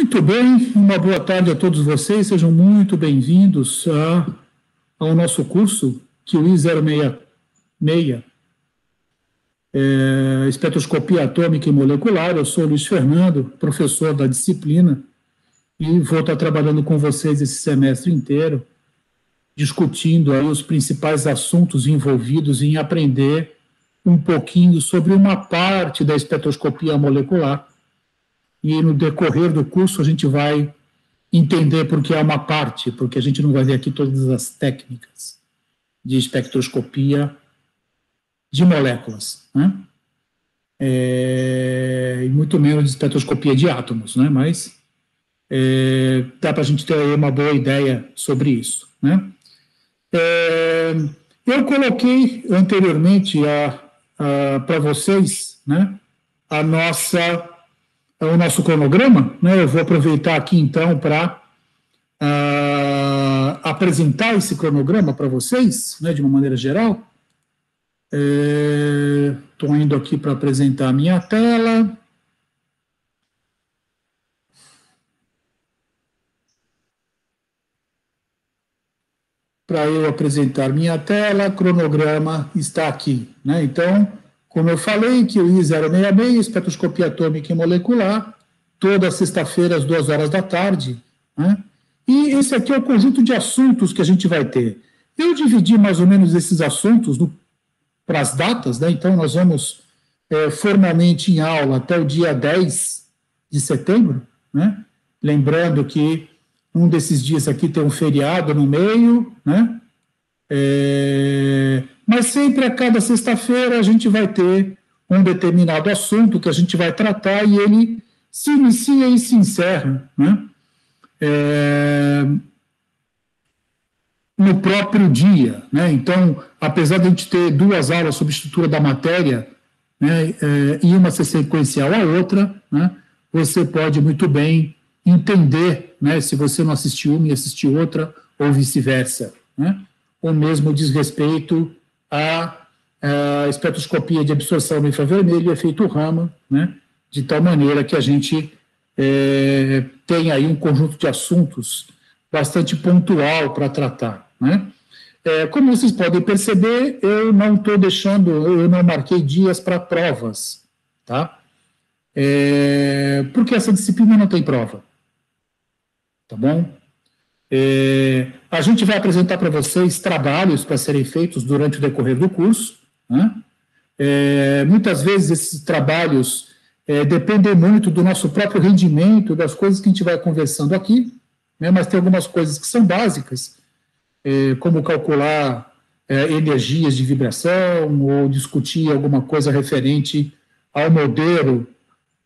Muito bem, uma boa tarde a todos vocês, sejam muito bem-vindos ao nosso curso QI 066, é, Espectroscopia Atômica e Molecular. Eu sou Luiz Fernando, professor da disciplina, e vou estar trabalhando com vocês esse semestre inteiro, discutindo aí os principais assuntos envolvidos em aprender um pouquinho sobre uma parte da espectroscopia molecular e no decorrer do curso a gente vai entender porque é uma parte, porque a gente não vai ver aqui todas as técnicas de espectroscopia de moléculas, né? É, e muito menos de espectroscopia de átomos, né? Mas é, dá para a gente ter uma boa ideia sobre isso, né? É, eu coloquei anteriormente para vocês, né? A nossa o nosso cronograma. Né? Eu vou aproveitar aqui então para uh, ah, apresentar esse cronograma para vocês, né, de uma maneira geral. Estou é, indo aqui para apresentar a minha tela. Para eu apresentar minha tela, cronograma está aqui. Né? Então, como eu falei, que o I066, espectroscopia atômica e molecular, toda sexta-feira às duas horas da tarde. Né? E esse aqui é o conjunto de assuntos que a gente vai ter. Eu dividi mais ou menos esses assuntos para as datas, né? então nós vamos é, formalmente em aula até o dia 10 de setembro, né? lembrando que um desses dias aqui tem um feriado no meio, né? É, mas sempre a cada sexta-feira a gente vai ter um determinado assunto que a gente vai tratar e ele se inicia e se encerra, né? É, no próprio dia, né? Então, apesar de a gente ter duas aulas sobre estrutura da matéria, né, é, e uma ser sequencial à outra, né? Você pode muito bem entender, né? Se você não assistiu uma e assistiu outra, ou vice-versa, né? Ou mesmo diz respeito a, a espectroscopia de absorção do infravermelho e efeito Raman, né, de tal maneira que a gente é, tem aí um conjunto de assuntos bastante pontual para tratar. Né? É, como vocês podem perceber, eu não estou deixando, eu não marquei dias para provas, tá? É, porque essa disciplina não tem prova, tá bom? É, a gente vai apresentar para vocês trabalhos para serem feitos durante o decorrer do curso. Né? É, muitas vezes esses trabalhos é, dependem muito do nosso próprio rendimento, das coisas que a gente vai conversando aqui, né? mas tem algumas coisas que são básicas, é, como calcular é, energias de vibração ou discutir alguma coisa referente ao modelo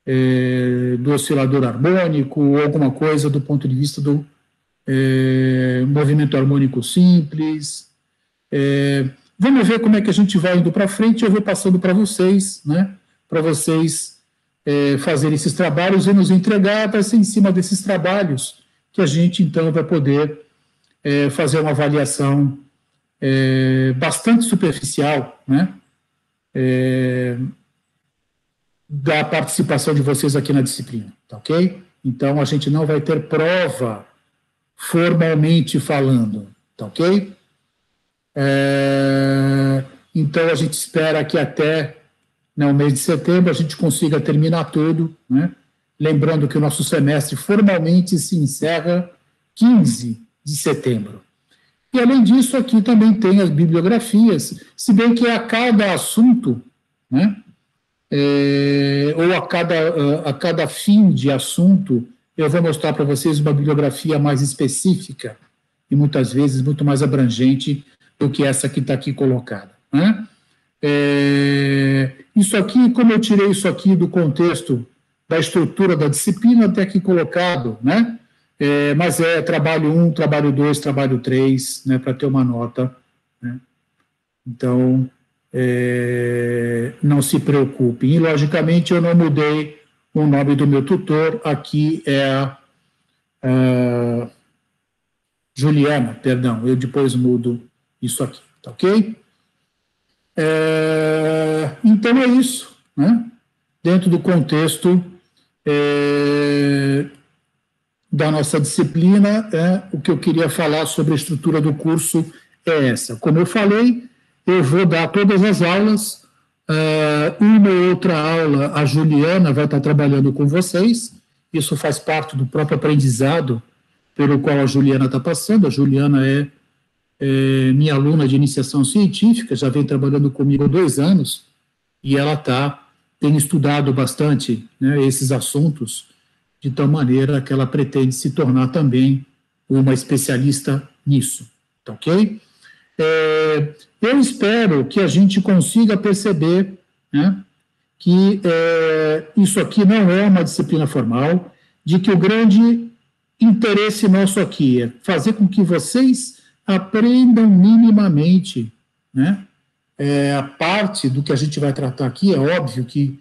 é, do oscilador harmônico ou alguma coisa do ponto de vista do é, movimento harmônico simples. É, vamos ver como é que a gente vai indo para frente. Eu vou passando para vocês, né? Para vocês é, fazerem esses trabalhos e nos entregar. Vai ser em cima desses trabalhos que a gente então vai poder é, fazer uma avaliação é, bastante superficial, né? É, da participação de vocês aqui na disciplina, tá ok? Então, a gente não vai ter prova formalmente falando, tá ok? É, então a gente espera que até no mês de setembro a gente consiga terminar tudo, né? Lembrando que o nosso semestre formalmente se encerra 15 de setembro. E além disso, aqui também tem as bibliografias, se bem que a cada assunto, né? É, ou a cada, a cada fim de assunto, eu vou mostrar para vocês uma bibliografia mais específica e muitas vezes muito mais abrangente do que essa que está aqui colocada. Né? É, isso aqui, como eu tirei isso aqui do contexto da estrutura da disciplina, até aqui colocado, né? É, mas é trabalho 1, trabalho 2, trabalho 3, né, para ter uma nota. Né? Então, é, não se preocupem. E, logicamente, eu não mudei o nome do meu tutor aqui é a Juliana, perdão, eu depois mudo isso aqui, tá ok? É, então é isso, né? Dentro do contexto é, da nossa disciplina, é, o que eu queria falar sobre a estrutura do curso é essa. Como eu falei, eu vou dar todas as aulas, uh, uma ou outra aula a Juliana vai estar trabalhando com vocês, isso faz parte do próprio aprendizado pelo qual a Juliana está passando. A Juliana é, é, minha aluna de iniciação científica, já vem trabalhando comigo há dois anos, e ela tá, tem estudado bastante né, esses assuntos, de tal maneira que ela pretende se tornar também uma especialista nisso. Tá ok? É, eu espero que a gente consiga perceber né, que é, isso aqui não é uma disciplina formal, de que o grande interesse nosso aqui é fazer com que vocês aprendam minimamente, né? É, a parte do que a gente vai tratar aqui, é óbvio que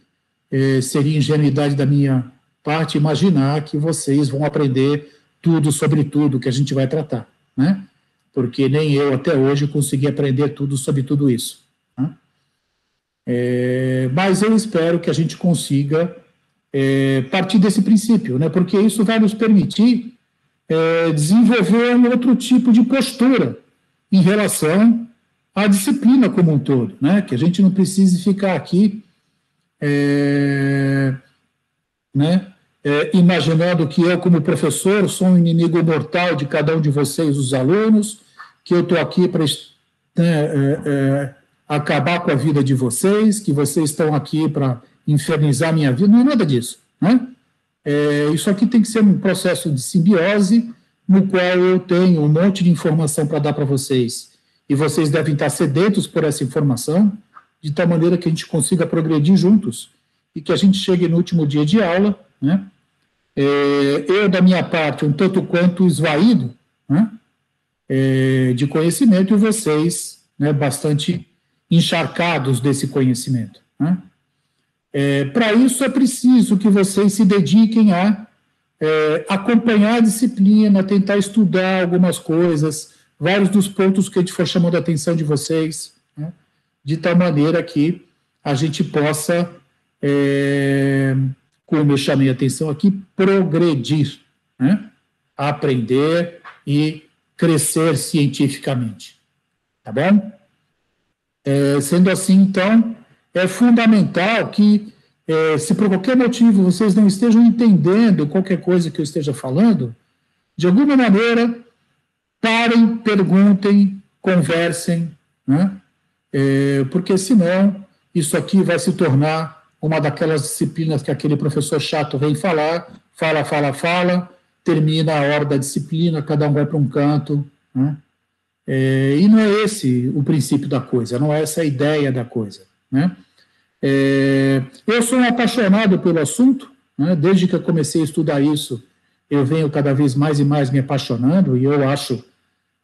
é, seria ingenuidade da minha parte imaginar que vocês vão aprender tudo sobre tudo que a gente vai tratar, né? Porque nem eu até hoje consegui aprender tudo sobre tudo isso. Né? É, mas eu espero que a gente consiga é, partir desse princípio, né? porque isso vai nos permitir é, desenvolver um outro tipo de postura em relação à disciplina como um todo, né? que a gente não precise ficar aqui é, né? É, imaginando que eu, como professor, sou um inimigo mortal de cada um de vocês, os alunos, que eu estou aqui para né, é, é, acabar com a vida de vocês, que vocês estão aqui para infernizar minha vida, não é nada disso. Né? É, isso aqui tem que ser um processo de simbiose, no qual eu tenho um monte de informação para dar para vocês, e vocês devem estar sedentos por essa informação, de tal maneira que a gente consiga progredir juntos, e que a gente chegue no último dia de aula, né? É, eu, da minha parte, um tanto quanto esvaído, né? é, de conhecimento e vocês né, bastante encharcados desse conhecimento. Né? É, Para isso é preciso que vocês se dediquem a é, acompanhar a disciplina, tentar estudar algumas coisas, vários dos pontos que a gente for chamando a atenção de vocês, né? de tal maneira que a gente possa, é, como eu chamei a atenção aqui, progredir, né? aprender e crescer cientificamente. Tá bom? É, sendo assim, então, é fundamental que, é, se por qualquer motivo vocês não estejam entendendo qualquer coisa que eu esteja falando, de alguma maneira, parem, perguntem, conversem, né? É, porque senão isso aqui vai se tornar uma daquelas disciplinas que aquele professor chato vem falar, fala, fala, fala, termina a hora da disciplina, cada um vai para um canto. Né? É, e não é esse o princípio da coisa, não é essa a ideia da coisa. Né? É, eu sou um apaixonado pelo assunto, né? desde que eu comecei a estudar isso, eu venho cada vez mais e mais me apaixonando, e eu acho,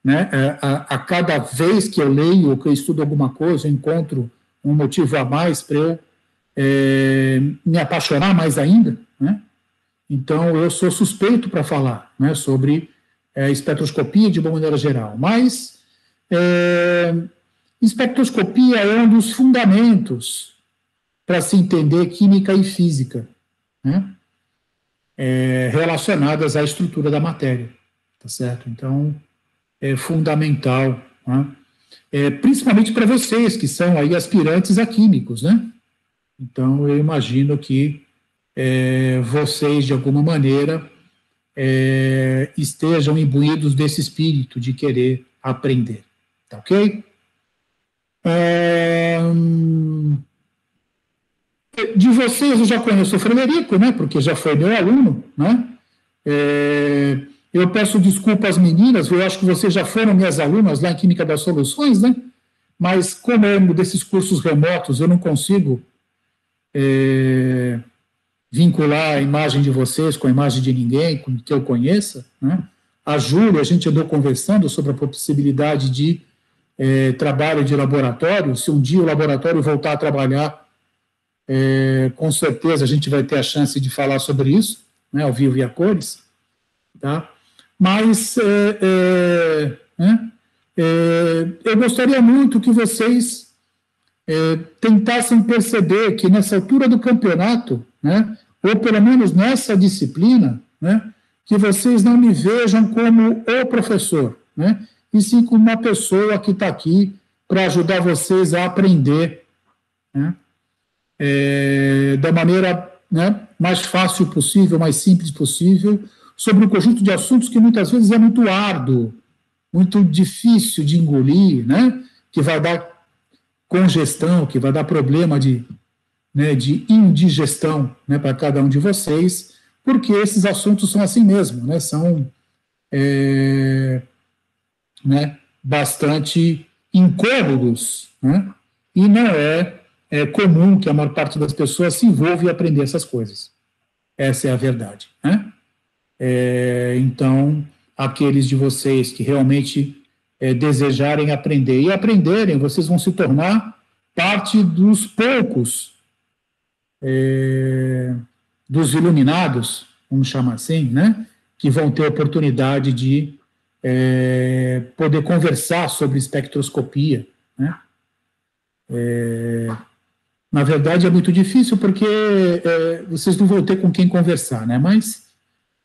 né, é, a, a cada vez que eu leio ou que eu estudo alguma coisa, eu encontro um motivo a mais para eu é, me apaixonar mais ainda, né? Então, eu sou suspeito para falar né, sobre é, espectroscopia de uma maneira geral, mas é, espectroscopia é um dos fundamentos para se entender química e física, né, é, relacionadas à estrutura da matéria, tá certo? Então, é fundamental, né, é, principalmente para vocês que são aí aspirantes a químicos, né? Então, eu imagino que é, vocês, de alguma maneira, é, estejam imbuídos desse espírito de querer aprender. Tá ok? É, de vocês eu já conheço o Frederico, né? Porque já foi meu aluno, né? É, eu peço desculpa às meninas, eu acho que vocês já foram minhas alunas lá em Química das Soluções, né? Mas como é um desses cursos remotos, eu não consigo é, vincular a imagem de vocês com a imagem de ninguém, com que eu conheça. Né? A Júlia, a gente andou conversando sobre a possibilidade de é, trabalho de laboratório. Se um dia o laboratório voltar a trabalhar, é, com certeza a gente vai ter a chance de falar sobre isso, né, ao vivo e a cores. Tá? Mas é, é né, é, eu gostaria muito que vocês é, tentassem perceber que nessa altura do campeonato, né, ou pelo menos nessa disciplina, né, que vocês não me vejam como o professor, né? e sim como uma pessoa que está aqui para ajudar vocês a aprender né? é, da maneira né, mais fácil possível, mais simples possível, sobre um conjunto de assuntos que muitas vezes é muito árduo, muito difícil de engolir, né? que vai dar congestão, que vai dar problema de, né, de indigestão né, para cada um de vocês, porque esses assuntos são assim mesmo, né, são é, né, bastante incômodos, né, e não é, é, comum que a maior parte das pessoas se envolva e aprender essas coisas. Essa é a verdade. Né? É, então, aqueles de vocês que realmente é, desejarem aprender e aprenderem, vocês vão se tornar parte dos poucos é, dos iluminados, vamos chamar assim, né? Que vão ter oportunidade de é, poder conversar sobre espectroscopia, né? É, na verdade é muito difícil porque é, vocês não vão ter com quem conversar, né? Mas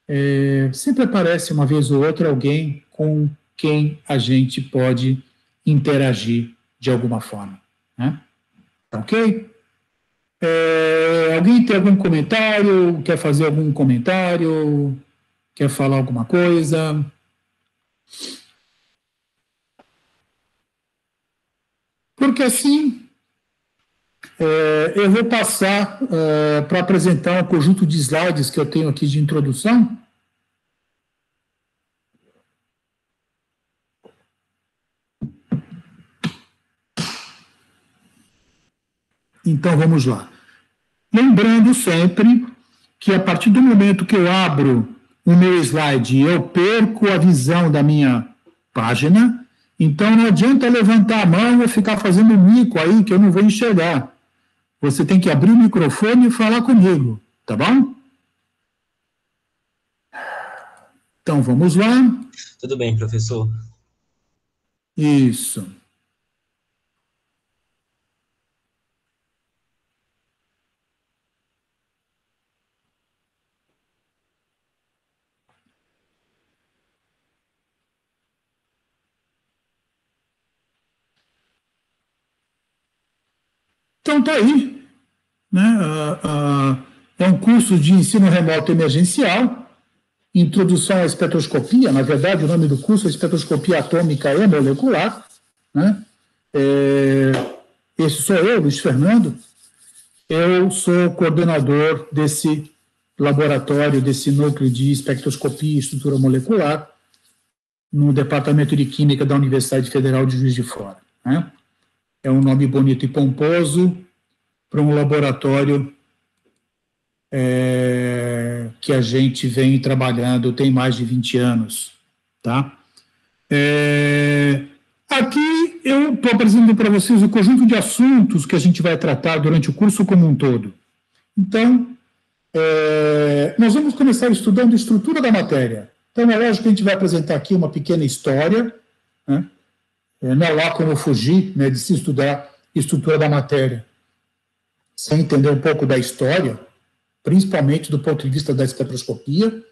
é, sempre aparece uma vez ou outra alguém com quem a gente pode interagir de alguma forma. Né? Tá ok? É, alguém tem algum comentário? Quer fazer algum comentário? Quer falar alguma coisa? Porque assim, é, eu vou passar é, para apresentar um conjunto de slides que eu tenho aqui de introdução. Então vamos lá. Lembrando sempre que a partir do momento que eu abro o meu slide, eu perco a visão da minha página, então não adianta levantar a mão e ficar fazendo mico aí que eu não vou enxergar. Você tem que abrir o microfone e falar comigo, tá bom? Então vamos lá. Tudo bem, professor. Isso. Então está aí. Né? é um curso de ensino remoto emergencial, introdução à espectroscopia, na verdade o nome do curso é espectroscopia atômica e molecular. Né? É, esse sou eu, Luiz Fernando. Eu sou coordenador desse laboratório, desse núcleo de espectroscopia e estrutura molecular no Departamento de Química da Universidade Federal de Juiz de Fora. Né? É um nome bonito e pomposo para um laboratório é, que a gente vem trabalhando tem mais de 20 anos, tá? É, aqui eu estou apresentando para vocês o conjunto de assuntos que a gente vai tratar durante o curso como um todo. Então, é, nós vamos começar estudando estrutura da matéria. Então, é lógico que a gente vai apresentar aqui uma pequena história, né? É, não há como fugir né, de se estudar estrutura da matéria sem entender um pouco da história, principalmente do ponto de vista da espectroscopia.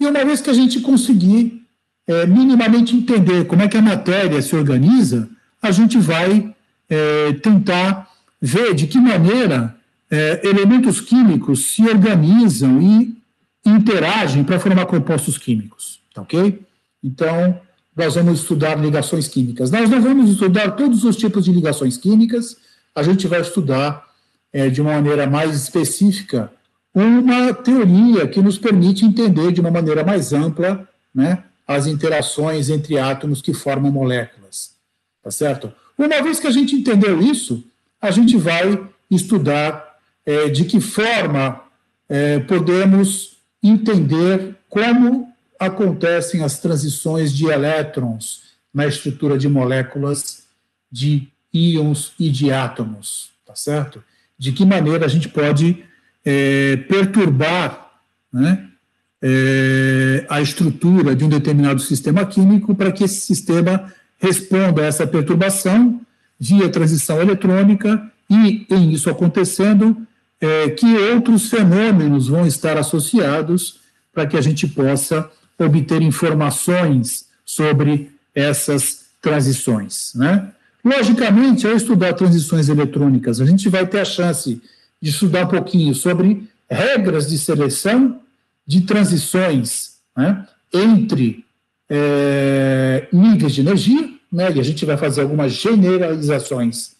E uma vez que a gente conseguir é, minimamente entender como é que a matéria se organiza, a gente vai é, tentar ver de que maneira é, elementos químicos se organizam e interagem para formar compostos químicos, tá ok? Então, nós vamos estudar ligações químicas. Nós não vamos estudar todos os tipos de ligações químicas, a gente vai estudar é, de uma maneira mais específica uma teoria que nos permite entender de uma maneira mais ampla né, as interações entre átomos que formam moléculas. Tá certo? Uma vez que a gente entendeu isso, a gente vai estudar é, de que forma é, podemos entender como acontecem as transições de elétrons na estrutura de moléculas de íons e de átomos, tá certo? De que maneira a gente pode é, perturbar né, é, a estrutura de um determinado sistema químico para que esse sistema responda a essa perturbação via transição eletrônica e, em isso acontecendo, é, que outros fenômenos vão estar associados para que a gente possa obter informações sobre essas transições. Né? Logicamente, ao estudar transições eletrônicas, a gente vai ter a chance de estudar um pouquinho sobre regras de seleção de transições né, entre é, níveis de energia, né, e a gente vai fazer algumas generalizações.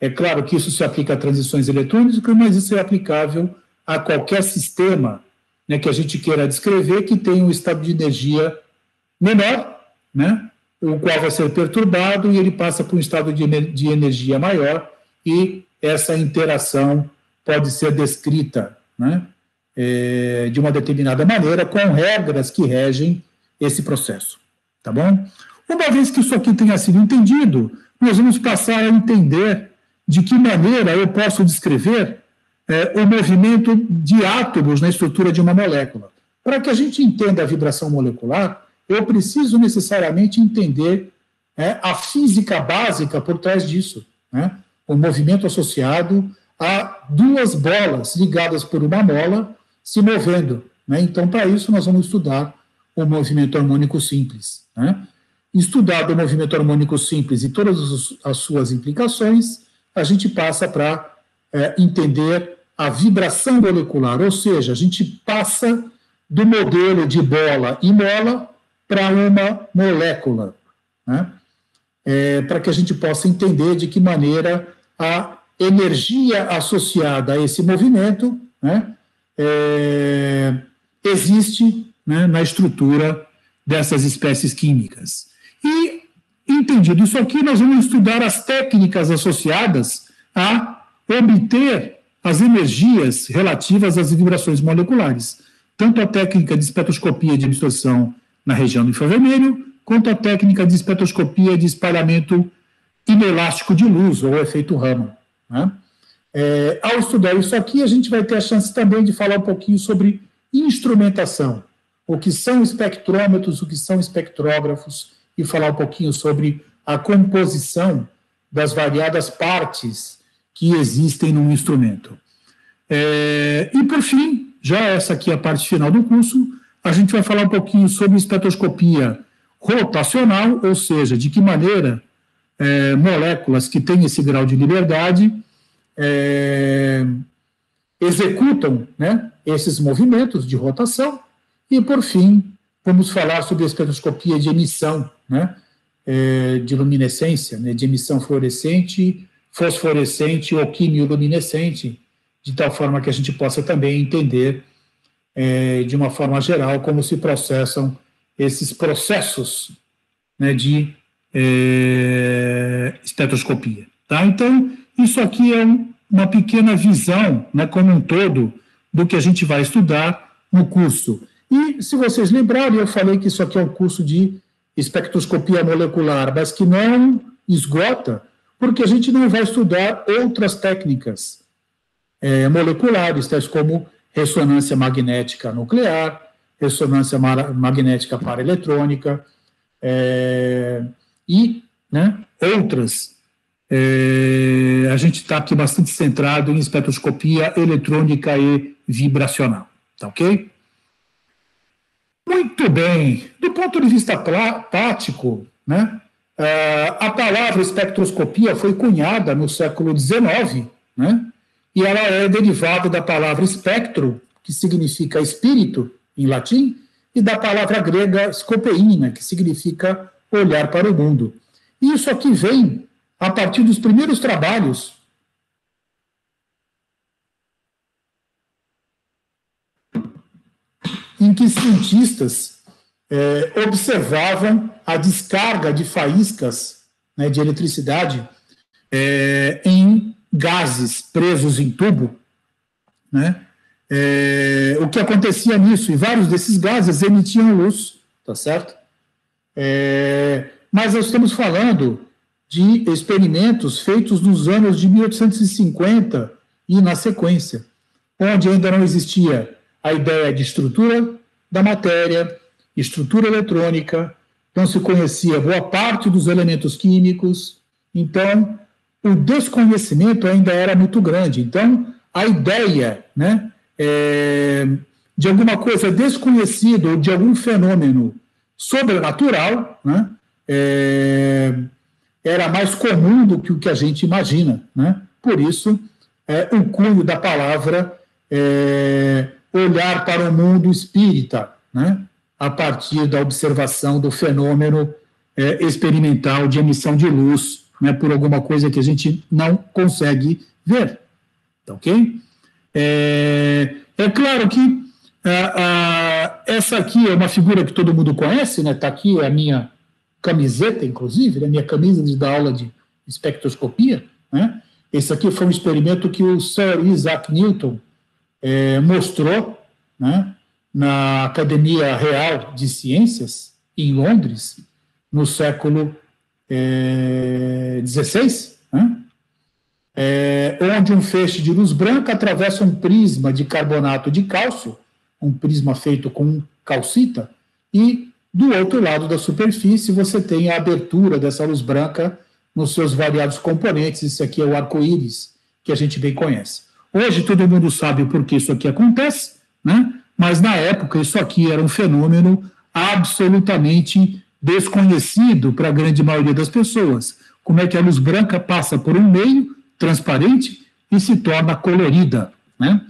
É claro que isso se aplica a transições eletrônicas, mas isso é aplicável a qualquer sistema né, que a gente queira descrever que tem um estado de energia menor, né, o qual vai ser perturbado e ele passa por um estado de, de energia maior e essa interação pode ser descrita né, é, de uma determinada maneira com regras que regem esse processo, tá bom? Uma vez que isso aqui tenha sido entendido, nós vamos passar a entender de que maneira eu posso descrever é, o movimento de átomos na estrutura de uma molécula. Para que a gente entenda a vibração molecular, eu preciso necessariamente entender é, a física básica por trás disso. Né? O movimento associado a duas bolas ligadas por uma mola se movendo. Né? Então, para isso, nós vamos estudar o movimento harmônico simples. Né? Estudado o movimento harmônico simples e todas as suas implicações, a gente passa para é, entender a vibração molecular, ou seja, a gente passa do modelo de bola e mola para uma molécula, né? é, para que a gente possa entender de que maneira a energia associada a esse movimento né, é, existe né, na estrutura dessas espécies químicas. E, entendido isso aqui, nós vamos estudar as técnicas associadas a obter as energias relativas às vibrações moleculares, tanto a técnica de espectroscopia de absorção na região do infravermelho, quanto a técnica de espectroscopia de espalhamento inelástico de luz, ou efeito Raman. Né? É, ao estudar isso aqui, a gente vai ter a chance também de falar um pouquinho sobre instrumentação, o que são espectrômetros, o que são espectrógrafos, e falar um pouquinho sobre a composição das variadas partes que existem num instrumento. É, e, por fim, já essa aqui é a parte final do curso, a gente vai falar um pouquinho sobre espectroscopia rotacional, ou seja, de que maneira é, moléculas que têm esse grau de liberdade é, executam né, esses movimentos de rotação. E, por fim, vamos falar sobre espectroscopia de emissão, né, é, de luminescência, né, de emissão fluorescente fosforescente ou quimioluminescente, de tal forma que a gente possa também entender, é, de uma forma geral, como se processam esses processos né, de é, espectroscopia. Tá? Então, isso aqui é um, uma pequena visão, né, como um todo, do que a gente vai estudar no curso. E, se vocês lembrarem, eu falei que isso aqui é um curso de espectroscopia molecular, mas que não esgota porque a gente não vai estudar outras técnicas é, moleculares, tais como ressonância magnética nuclear, ressonância magnética paraeletrônica é, e né, outras. É, a gente está aqui bastante centrado em espectroscopia eletrônica e vibracional, tá ok? Muito bem. Do ponto de vista prático, né, é, a palavra espectroscopia foi cunhada no século XIX, né? E ela é derivada da palavra espectro, que significa espírito, em latim, e da palavra grega scopeina, que significa olhar para o mundo. Isso aqui vem a partir dos primeiros trabalhos em que cientistas é, observavam a descarga de faíscas né, de eletricidade é, em gases presos em tubo, né? É, o que acontecia nisso? E vários desses gases emitiam luz, tá certo? É, mas nós estamos falando de experimentos feitos nos anos de 1850 e na sequência, onde ainda não existia a ideia de estrutura da matéria, estrutura eletrônica, não se conhecia boa parte dos elementos químicos, então o desconhecimento ainda era muito grande. Então, a ideia né, é, de alguma coisa desconhecida ou de algum fenômeno sobrenatural, né, é, era mais comum do que o que a gente imagina. Né? Por isso, é, o cunho da palavra é, olhar para o mundo espírita, né? a partir da observação do fenômeno é, experimental de emissão de luz né, por alguma coisa que a gente não consegue ver. Tá ok? É, é claro que essa aqui é uma figura que todo mundo conhece, né? Está aqui é a minha camiseta, inclusive, né? minha camisa de dar aula de espectroscopia. Né? Esse aqui foi um experimento que o Sir Isaac Newton é, mostrou né? na Academia Real de Ciências, em Londres, no século É, né? é, onde um feixe de luz branca atravessa um prisma de carbonato de cálcio, um prisma feito com calcita, e do outro lado da superfície você tem a abertura dessa luz branca nos seus variados componentes. Esse aqui é o arco-íris, que a gente bem conhece. Hoje todo mundo sabe por que isso aqui acontece, né? mas na época isso aqui era um fenômeno absolutamente desconhecido para a grande maioria das pessoas. Como é que a luz branca passa por um meio transparente e se torna colorida. Né?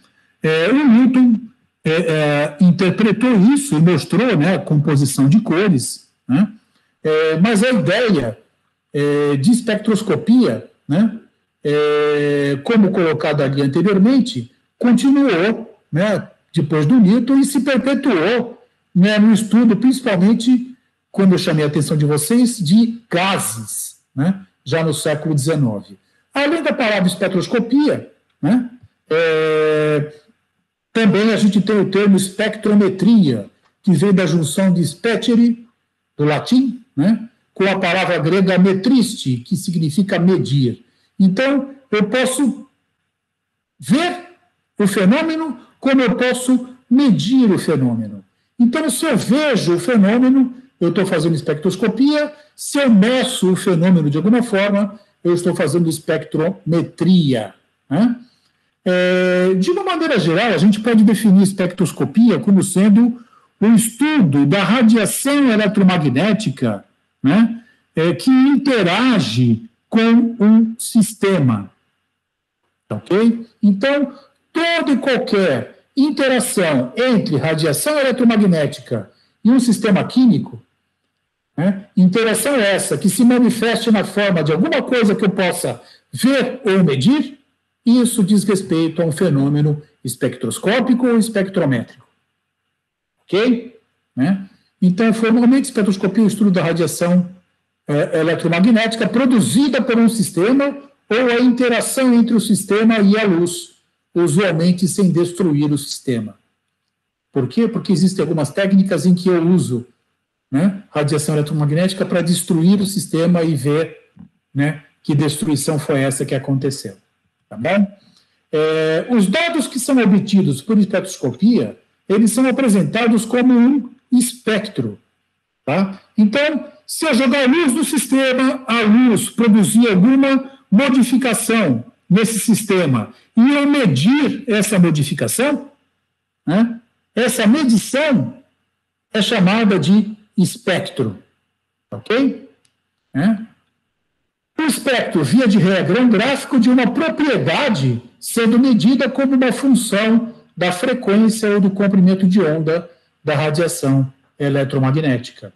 É, o Newton é, é, interpretou isso e mostrou né, a composição de cores, né? É, mas a ideia é, de espectroscopia, né, é, como colocado ali anteriormente, continuou né, depois do Newton e se perpetuou né, no estudo, principalmente, como eu chamei a atenção de vocês, de gases, né, já no século XIX. Além da palavra espectroscopia, né, é, também a gente tem o termo espectrometria, que vem da junção de specere, do latim, né, com a palavra grega metriste, que significa medir. Então, eu posso ver o fenômeno como eu posso medir o fenômeno. Então, se eu vejo o fenômeno, eu estou fazendo espectroscopia, se eu meço o fenômeno de alguma forma, eu estou fazendo espectrometria. Né? É, de uma maneira geral, a gente pode definir espectroscopia como sendo o estudo da radiação eletromagnética né, é, que interage com um sistema. Ok? Então, toda e qualquer interação entre radiação eletromagnética e um sistema químico, né, interação essa que se manifeste na forma de alguma coisa que eu possa ver ou medir, isso diz respeito a um fenômeno espectroscópico ou espectrométrico. Ok? Né? Então, formalmente, espectroscopia é o estudo da radiação é, eletromagnética produzida por um sistema ou a interação entre o sistema e a luz, usualmente sem destruir o sistema. Por quê? Porque existem algumas técnicas em que eu uso né, radiação eletromagnética para destruir o sistema e ver né, que destruição foi essa que aconteceu. Tá bom? É, os dados que são obtidos por espectroscopia, eles são apresentados como um espectro. Tá? Então, se eu jogar luz no sistema, a luz produzir alguma modificação nesse sistema e eu medir essa modificação, né, essa medição é chamada de espectro. Ok? É? O espectro, via de regra, é um gráfico de uma propriedade sendo medida como uma função da frequência ou do comprimento de onda da radiação eletromagnética.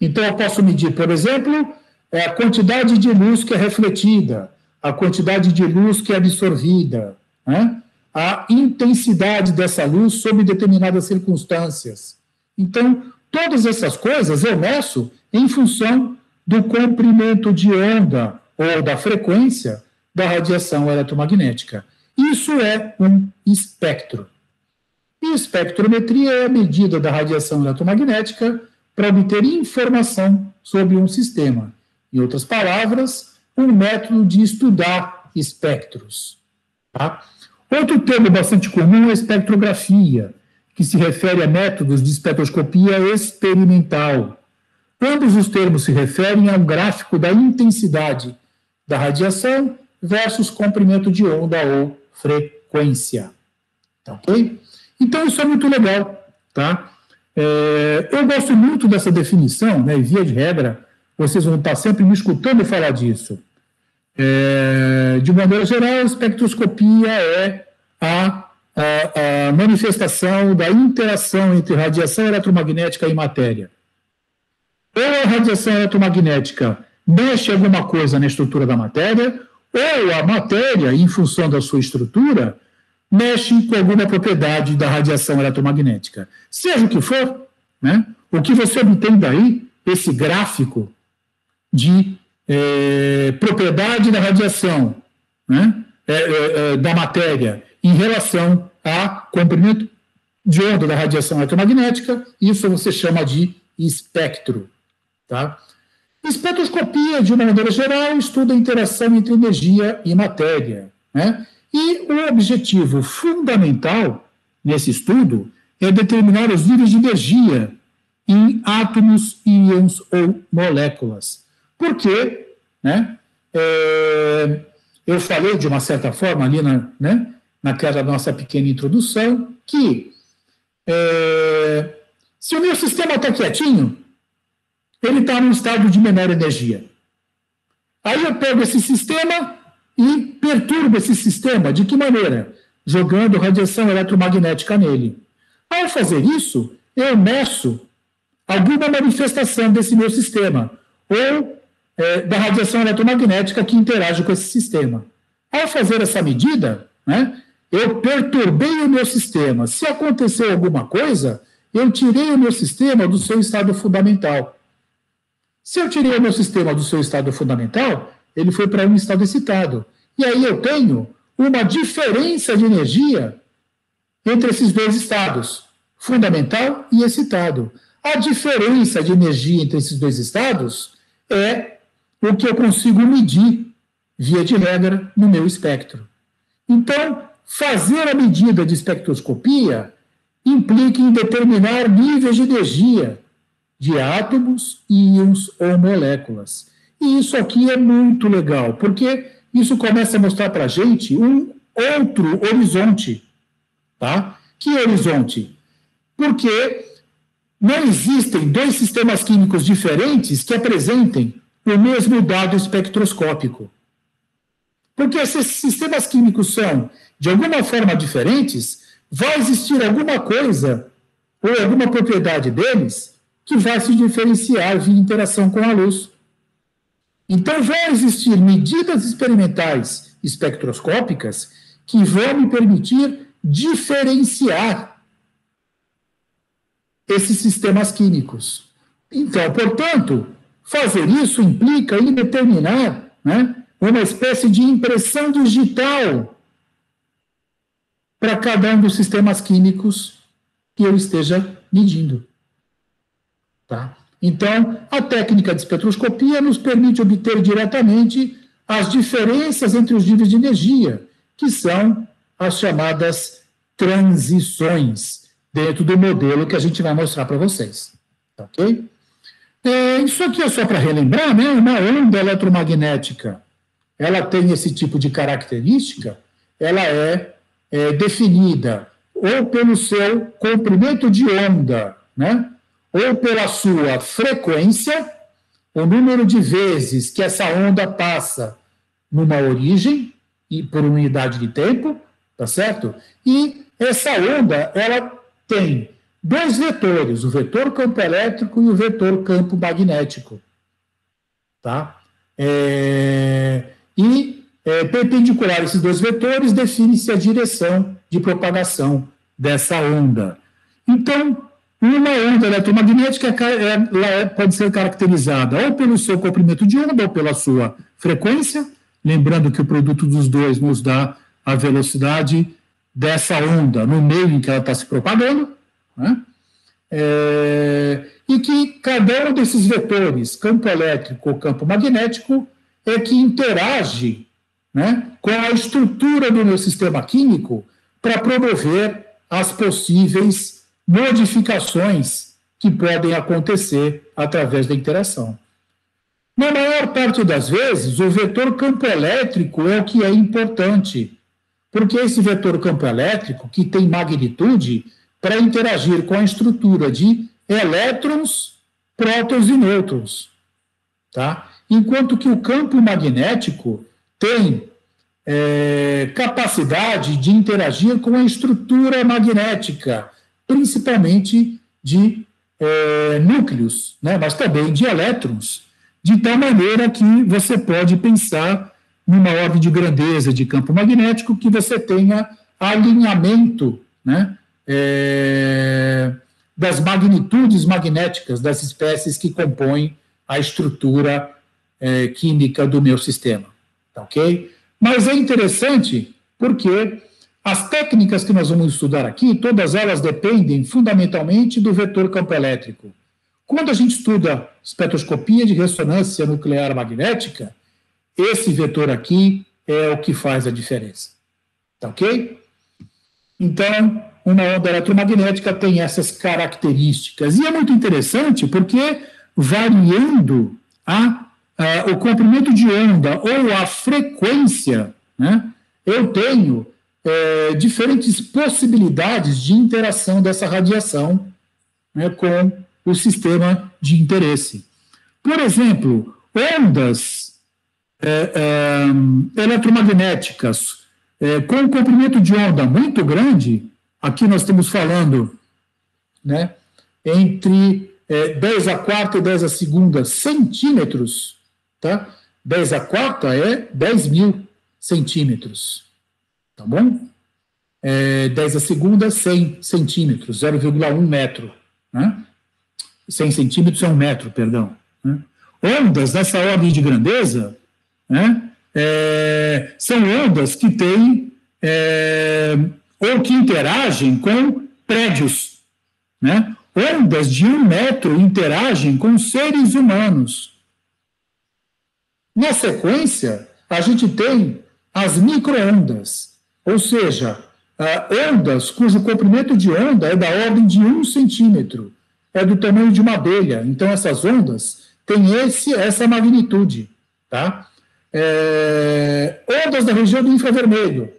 Então, eu posso medir, por exemplo, a quantidade de luz que é refletida, a quantidade de luz que é absorvida, né? a intensidade dessa luz sob determinadas circunstâncias. Então, todas essas coisas eu meço em função do comprimento de onda ou da frequência da radiação eletromagnética. Isso é um espectro. E espectrometria é a medida da radiação eletromagnética para obter informação sobre um sistema. Em outras palavras, um método de estudar espectros. Tá? Outro termo bastante comum é espectrografia, que se refere a métodos de espectroscopia experimental. Ambos os termos se referem a um gráfico da intensidade da radiação versus comprimento de onda ou frequência. Tá ok? Então, isso é muito legal, tá? É, eu gosto muito dessa definição, né, via de regra, vocês vão estar sempre me escutando falar disso. É, de maneira geral, a espectroscopia é a, a, a, manifestação da interação entre radiação eletromagnética e matéria. Ou a radiação eletromagnética mexe alguma coisa na estrutura da matéria, ou a matéria, em função da sua estrutura, mexe com alguma propriedade da radiação eletromagnética. Seja o que for, né, o que você obtém daí, esse gráfico de é, propriedade da radiação, né, é, é, é da matéria, em relação a comprimento de onda da radiação eletromagnética, isso você chama de espectro. Tá? Espectroscopia, de uma maneira geral, estuda a interação entre energia e matéria. Né? E o objetivo fundamental nesse estudo é determinar os níveis de energia em átomos, íons ou moléculas. Por quê? Né? É, eu falei, de uma certa forma, ali na, né, naquela nossa pequena introdução, que é, se o meu sistema está quietinho, ele está num estado de menor energia. Aí eu pego esse sistema e perturbo esse sistema. De que maneira? Jogando radiação eletromagnética nele. Ao fazer isso, eu meço alguma manifestação desse meu sistema, ou é, da radiação eletromagnética que interage com esse sistema. Ao fazer essa medida, né, eu perturbei o meu sistema. Se aconteceu alguma coisa, eu tirei o meu sistema do seu estado fundamental. Se eu tirei o meu sistema do seu estado fundamental, ele foi para um estado excitado. E aí eu tenho uma diferença de energia entre esses dois estados, fundamental e excitado. A diferença de energia entre esses dois estados é o que eu consigo medir, via de regra, no meu espectro. Então, fazer a medida de espectroscopia implica em determinar níveis de energia de átomos, íons ou moléculas. E isso aqui é muito legal, porque isso começa a mostrar para a gente um outro horizonte. Tá? Que horizonte? Porque não existem dois sistemas químicos diferentes que apresentem o mesmo dado espectroscópico. Porque esses sistemas químicos são, de alguma forma, diferentes, vai existir alguma coisa ou alguma propriedade deles que vai se diferenciar via interação com a luz. Então, vão existir medidas experimentais espectroscópicas que vão me permitir diferenciar esses sistemas químicos. Então, portanto, fazer isso implica em determinar né, uma espécie de impressão digital para cada um dos sistemas químicos que eu esteja medindo. Tá? Então, a técnica de espectroscopia nos permite obter diretamente as diferenças entre os níveis de energia, que são as chamadas transições, dentro do modelo que a gente vai mostrar para vocês. Ok? É, isso aqui é só para relembrar, né? Uma onda eletromagnética, ela tem esse tipo de característica, ela é, é definida ou pelo seu comprimento de onda, né? ou pela sua frequência, o número de vezes que essa onda passa numa origem e por unidade de tempo, tá certo? E essa onda, ela tem dois vetores, o vetor campo elétrico e o vetor campo magnético, tá? É, e é, perpendicular a esses dois vetores define-se a direção de propagação dessa onda. Então, uma onda eletromagnética ela é, pode ser caracterizada ou pelo seu comprimento de onda ou pela sua frequência, lembrando que o produto dos dois nos dá a velocidade dessa onda no meio em que ela está se propagando, né? É, e que cada um desses vetores, campo elétrico ou campo magnético, é que interage né, com a estrutura do meu sistema químico para promover as possíveis modificações que podem acontecer através da interação. Na maior parte das vezes, o vetor campo elétrico é o que é importante, Porque esse vetor campo elétrico, que tem magnitude, para interagir com a estrutura de elétrons, prótons e nêutrons. Tá? Enquanto que o campo magnético tem é, capacidade de interagir com a estrutura magnética, principalmente de é, núcleos, né, mas também de elétrons, de tal maneira que você pode pensar numa ordem de grandeza de campo magnético que você tenha alinhamento né, é, das magnitudes magnéticas das espécies que compõem a estrutura é, química do meu sistema. Tá ok? Mas é interessante porque as técnicas que nós vamos estudar aqui, todas elas dependem fundamentalmente do vetor campo elétrico. Quando a gente estuda espectroscopia de ressonância nuclear magnética, esse vetor aqui é o que faz a diferença. Tá ok? Então, uma onda eletromagnética tem essas características. E é muito interessante porque, variando a, a, o comprimento de onda ou a frequência, né, eu tenho é, diferentes possibilidades de interação dessa radiação né, com o sistema de interesse. Por exemplo, ondas é, é, eletromagnéticas é, com um comprimento de onda muito grande, aqui nós estamos falando né, entre 10 é, a quarta e 10 a segunda centímetros, tá? 10 a quarta é 10 mil centímetros tá bom? É, 10 a segunda, 100 centímetros, 0,1 metro. Né? 100 centímetros é um metro, perdão. Né? Ondas dessa ordem de grandeza né? É, são ondas que têm é, ou que interagem com prédios. Né? Ondas de um metro interagem com seres humanos. Na sequência, a gente tem as microondas, ou seja, ondas cujo comprimento de onda é da ordem de um centímetro, é do tamanho de uma abelha. Então, essas ondas têm esse, essa magnitude. Tá? É, ondas da região do infravermelho,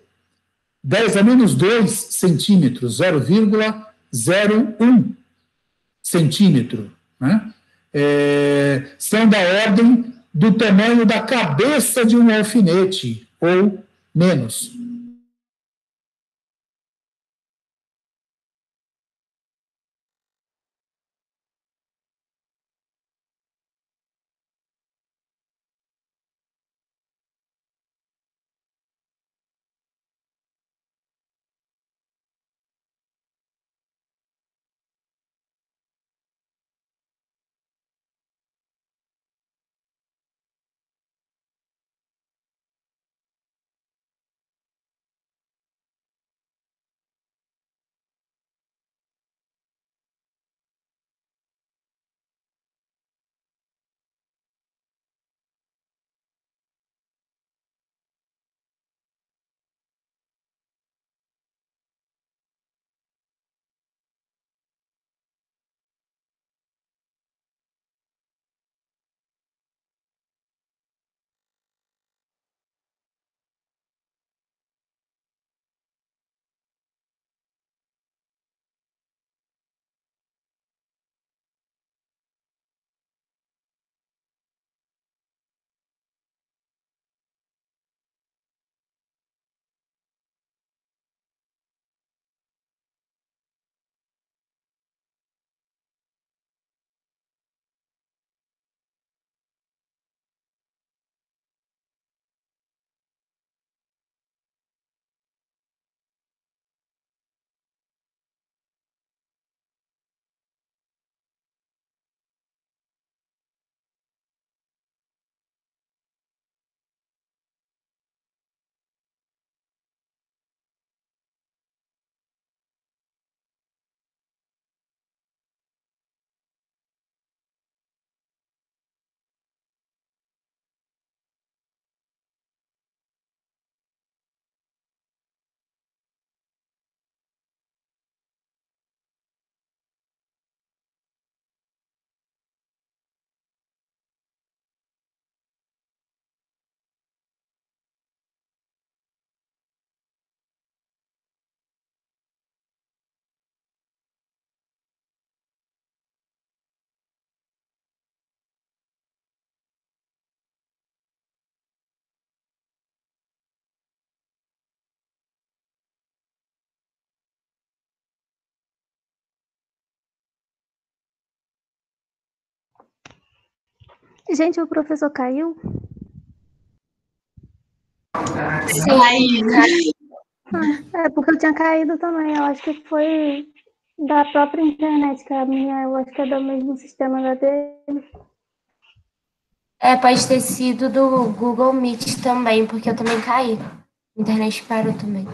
10 a menos 2 centímetros, 0,01 centímetro. Né? É, são da ordem do tamanho da cabeça de um alfinete, ou menos. Gente, o professor caiu? Sim. Ah, é porque eu tinha caído também. Eu acho que foi da própria internet, que a minha, eu acho que é do mesmo sistema da dele. É, pode ter sido do Google Meet também, porque eu também caí. A internet parou também.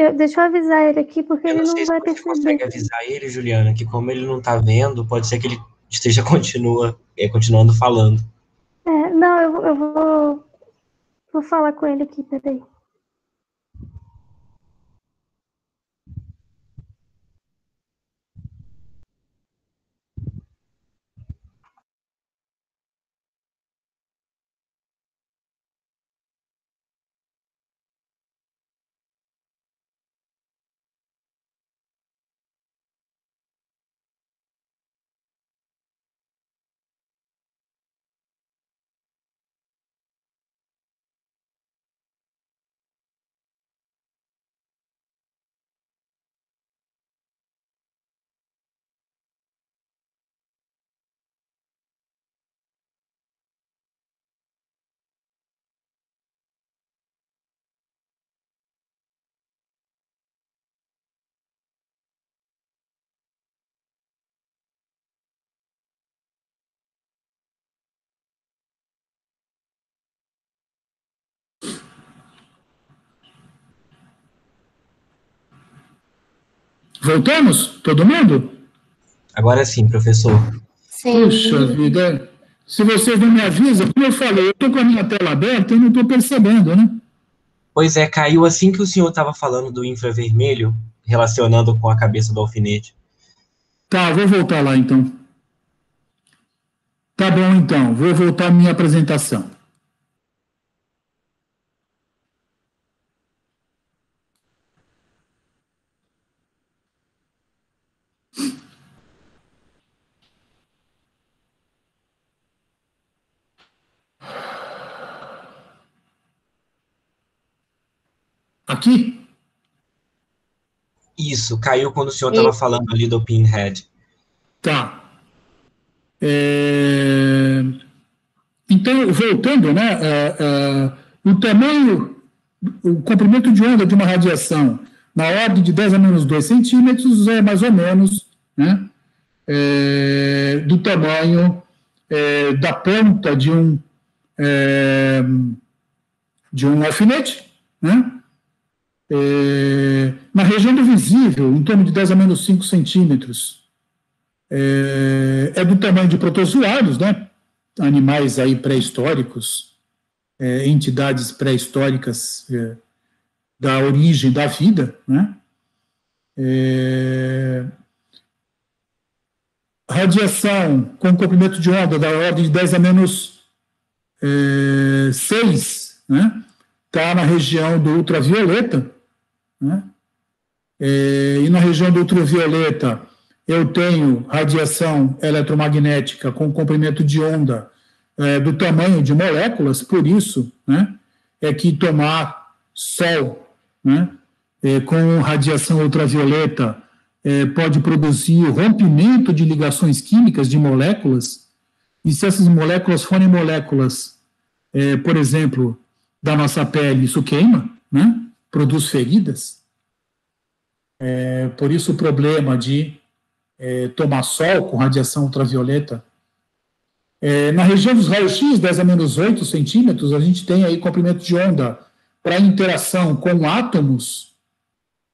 De- Deixa eu avisar ele aqui, porque Eu ele não não vai você consegue perceber. avisar ele, Juliana, que como ele não está vendo, pode ser que ele esteja continua, é, continuando falando. É, não, eu, eu vou, vou falar com ele aqui, peraí. Voltamos? Todo mundo? Agora sim, professor. Sim. Puxa vida. Se vocês não me avisam, como eu falei, eu estou com a minha tela aberta e não estou percebendo, né? Pois é, caiu assim que o senhor estava falando do infravermelho, relacionando com a cabeça do alfinete. Tá, vou voltar lá então. Tá bom então, vou voltar à minha apresentação. Aqui? Isso, caiu quando o senhor estava falando ali do pinhead. Tá. É, Então, voltando, né? é, é, o tamanho, o comprimento de onda de uma radiação na ordem de 10 a menos 2 centímetros é mais ou menos né, é, do tamanho é, da ponta de um, é, de um alfinete, né? É, na região do visível, em torno de 10 a menos 5 centímetros, é, é do tamanho de protozoários, né? Animais aí pré-históricos, é, entidades pré-históricas é, da origem da vida, né? É, radiação com comprimento de onda da ordem de 10 a menos é, 6, né? Está na região do ultravioleta, né? É, e na região do ultravioleta eu tenho radiação eletromagnética com comprimento de onda é, do tamanho de moléculas, por isso né, é que tomar sol né, é, com radiação ultravioleta é, pode produzir rompimento de ligações químicas de moléculas, e se essas moléculas forem moléculas, é, por exemplo, da nossa pele, isso queima, né, produz feridas. É, por isso o problema de é, tomar sol com radiação ultravioleta. É, na região dos raios-x, 10 a menos 8 centímetros, a gente tem aí comprimento de onda para interação com átomos,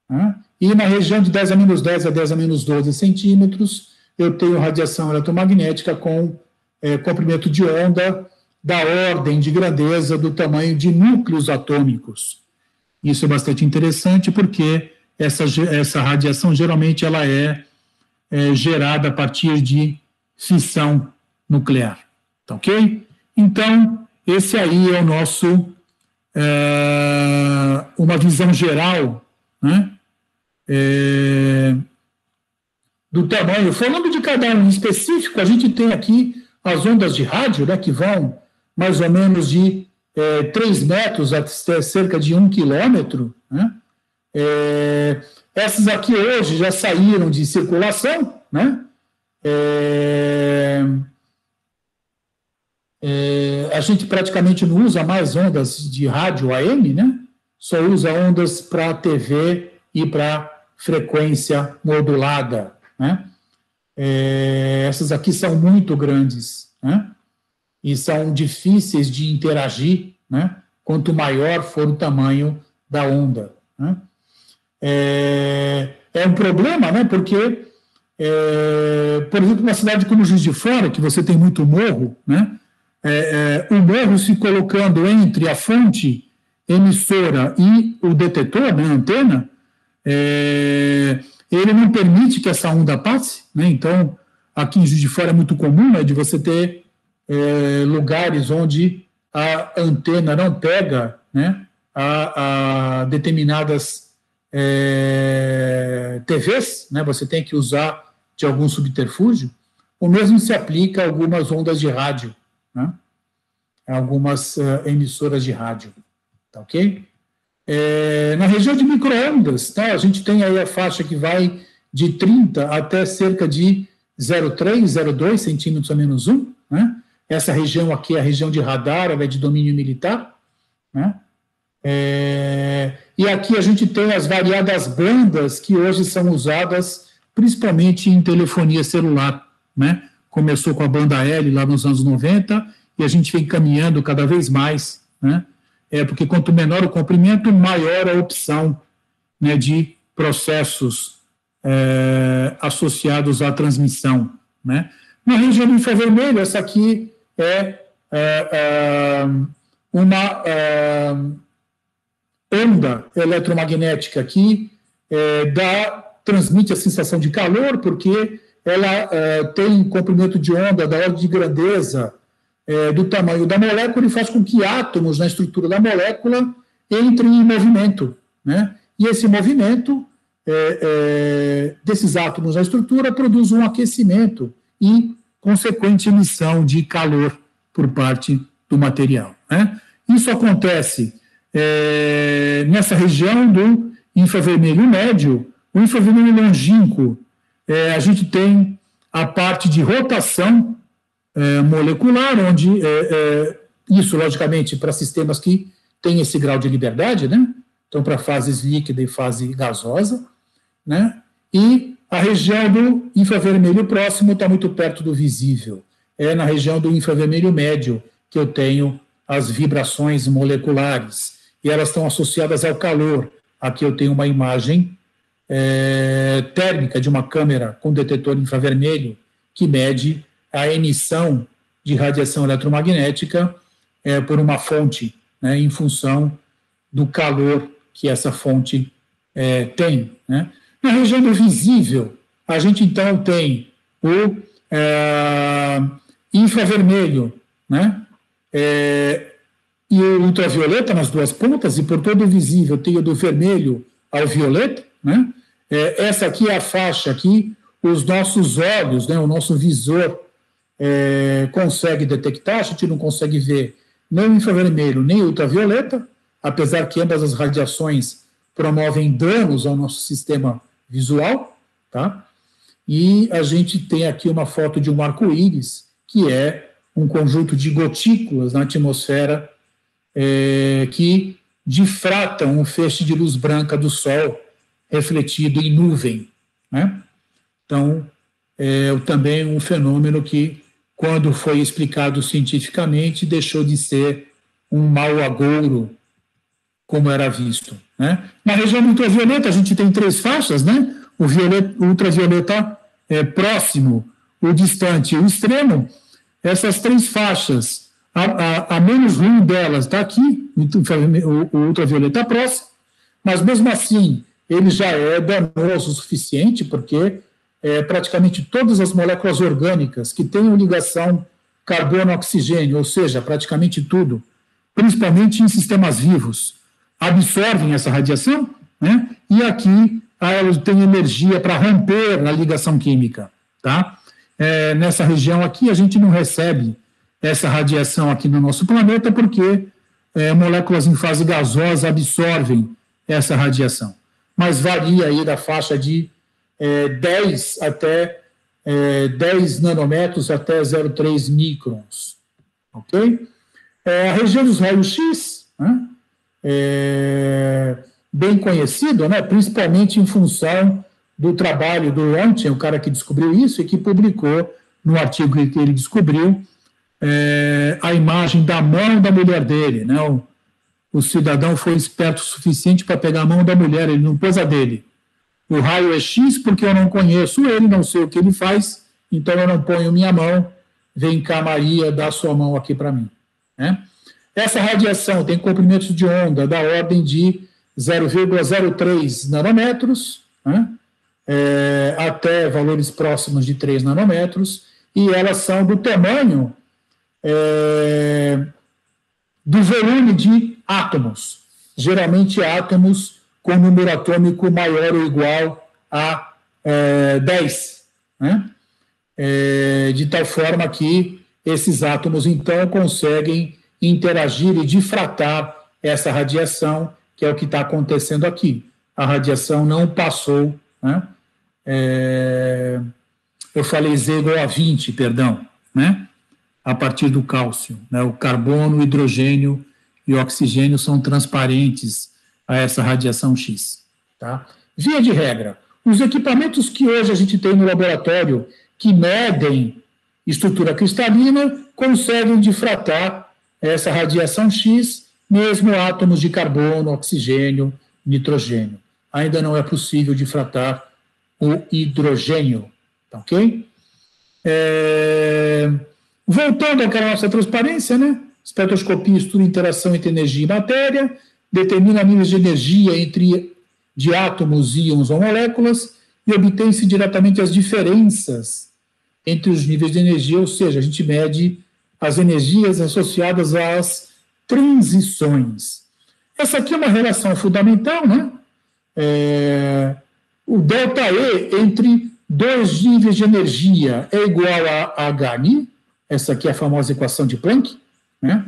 né? e na região de 10 a menos 10 a 10 a menos 12 centímetros, eu tenho radiação eletromagnética com é, comprimento de onda da ordem de grandeza do tamanho de núcleos atômicos. Isso é bastante interessante porque essa, essa radiação geralmente ela é é, gerada a partir de fissão nuclear. Tá ok? Então, esse aí é o nosso. É, uma visão geral né, é, do tamanho. Falando de cada um em específico, a gente tem aqui as ondas de rádio, né, que vão mais ou menos de é, 3 metros até cerca de 1 quilômetro. Né? É, essas aqui hoje já saíram de circulação, né? É, é, a gente praticamente não usa mais ondas de rádio AM, né? Só usa ondas para TV e para frequência modulada, né? É, essas aqui são muito grandes, né? E são difíceis de interagir, né? Quanto maior for o tamanho da onda, né? É, é um problema, né? Porque, é, por exemplo, uma cidade como Juiz de Fora, que você tem muito morro, né? É, é, o morro se colocando entre a fonte emissora e o detetor, né, a antena, é, ele não permite que essa onda passe, né? Então, aqui em Juiz de Fora é muito comum, né, de você ter é, lugares onde a antena não pega, né, a, a determinadas é, TVs, né? Você tem que usar de algum subterfúgio. O mesmo se aplica a algumas ondas de rádio né? algumas uh, emissoras de rádio, tá ok? É, na região de microondas, tá? A gente tem aí a faixa que vai de 30 até cerca de 0,3, 0,2 centímetros a menos 1, né? Essa região aqui é a região de radar, é de domínio militar, né? É, e aqui a gente tem as variadas bandas que hoje são usadas principalmente em telefonia celular, né? começou com a banda L lá nos anos 90 e a gente vem caminhando cada vez mais, né? É porque quanto menor o comprimento, maior a opção né, de processos é, associados à transmissão, né? Na região infravermelho, essa aqui é, é, é uma é, onda eletromagnética que é, dá, transmite a sensação de calor, porque ela tem comprimento de onda da ordem de grandeza do tamanho da molécula e faz com que átomos na estrutura da molécula entrem em movimento. Né? E esse movimento é, é desses átomos na estrutura produz um aquecimento e consequente emissão de calor por parte do material. Né? Isso acontece é, nessa região do infravermelho médio, o infravermelho longínquo é, a gente tem a parte de rotação é, molecular, onde é, é isso, logicamente, para sistemas que têm esse grau de liberdade, né? Então, para fases líquida e fase gasosa, né? E a região do infravermelho próximo está muito perto do visível. É na região do infravermelho médio que eu tenho as vibrações moleculares, e elas estão associadas ao calor. Aqui eu tenho uma imagem é, térmica de uma câmera com detetor infravermelho que mede a emissão de radiação eletromagnética é, por uma fonte, né, em função do calor que essa fonte é, tem. Né. Na região do visível, a gente então tem o é, infravermelho, né, é, e o ultravioleta nas duas pontas, e por todo o visível tem o do vermelho ao violeta, né? É, essa aqui é a faixa que os nossos olhos, né, o nosso visor é, consegue detectar, a gente não consegue ver nem infravermelho nem ultravioleta, apesar que ambas as radiações promovem danos ao nosso sistema visual, tá? E a gente tem aqui uma foto de um arco-íris, que é um conjunto de gotículas na atmosfera é, que difratam um feixe de luz branca do Sol refletido em nuvem. Né? Então, é também um fenômeno que, quando foi explicado cientificamente, deixou de ser um mau agouro, como era visto. Né? Na região ultravioleta, a gente tem três faixas, né? o, violeta, ultravioleta é, próximo, o distante e o extremo. Essas três faixas, a, a, a menos ruim delas está aqui, o, o ultravioleta próximo, mas mesmo assim, ele já é danoso o suficiente, porque é, praticamente todas as moléculas orgânicas que tenham ligação carbono-oxigênio, ou seja, praticamente tudo, principalmente em sistemas vivos, absorvem essa radiação, né? e aqui ela tem energia para romper a ligação química. Tá? É, nessa região aqui, a gente não recebe essa radiação aqui no nosso planeta, porque é, moléculas em fase gasosa absorvem essa radiação mas varia aí da faixa de é, 10 até é, 10 nanômetros até 0,3 microns. Ok? É, a região dos raios-x, né, é bem conhecido, né, principalmente em função do trabalho do Röntgen, o cara que descobriu isso e que publicou no artigo que ele descobriu é, a imagem da mão da mulher dele. Né? O, o cidadão foi esperto o suficiente para pegar a mão da mulher, ele não pôs a dele. O raio é X porque eu não conheço ele, não sei o que ele faz, então eu não ponho minha mão. Vem cá, Maria, dá sua mão aqui para mim. Né? Essa radiação tem comprimentos de onda da ordem de 0,03 nanômetros, né? é, até valores próximos de 3 nanômetros, e elas são do tamanho é, do volume de átomos, geralmente átomos com número atômico maior ou igual a é, 10, né? É, de tal forma que esses átomos, então, conseguem interagir e difratar essa radiação, que é o que está acontecendo aqui. A radiação não passou, né? É, eu falei Z igual a 20, perdão, né? a partir do cálcio. Né? O carbono, o hidrogênio e o oxigênio são transparentes a essa radiação X. Tá? Via de regra, os equipamentos que hoje a gente tem no laboratório que medem estrutura cristalina conseguem difratar essa radiação X, mesmo átomos de carbono, oxigênio, nitrogênio. Ainda não é possível difratar o hidrogênio, tá ok? É... Voltando àquela nossa transparência, né? Espectroscopia estuda interação entre energia e matéria, determina níveis de energia entre de átomos, íons ou moléculas e obtém-se diretamente as diferenças entre os níveis de energia, ou seja, a gente mede as energias associadas às transições. Essa aqui é uma relação fundamental, né? É, o delta E entre dois níveis de energia é igual a HNI, essa aqui é a famosa equação de Planck, né?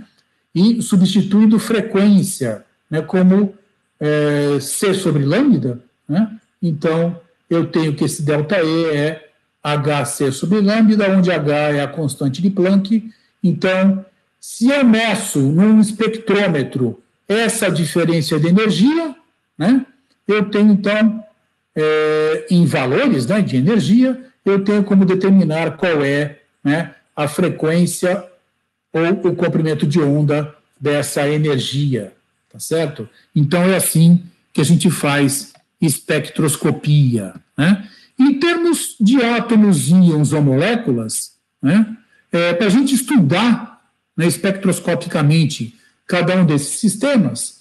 e substituindo frequência né, como é, C sobre lambda, né? então eu tenho que esse delta E é HC sobre lambda, onde H é a constante de Planck. Então, se eu meço num espectrômetro essa diferença de energia, né, eu tenho então, é, em valores né, de energia, eu tenho como determinar qual é né, a frequência ou o comprimento de onda dessa energia, tá certo? Então é assim que a gente faz espectroscopia, né? Em termos de átomos, íons ou moléculas, né, é, para a gente estudar né, espectroscopicamente cada um desses sistemas,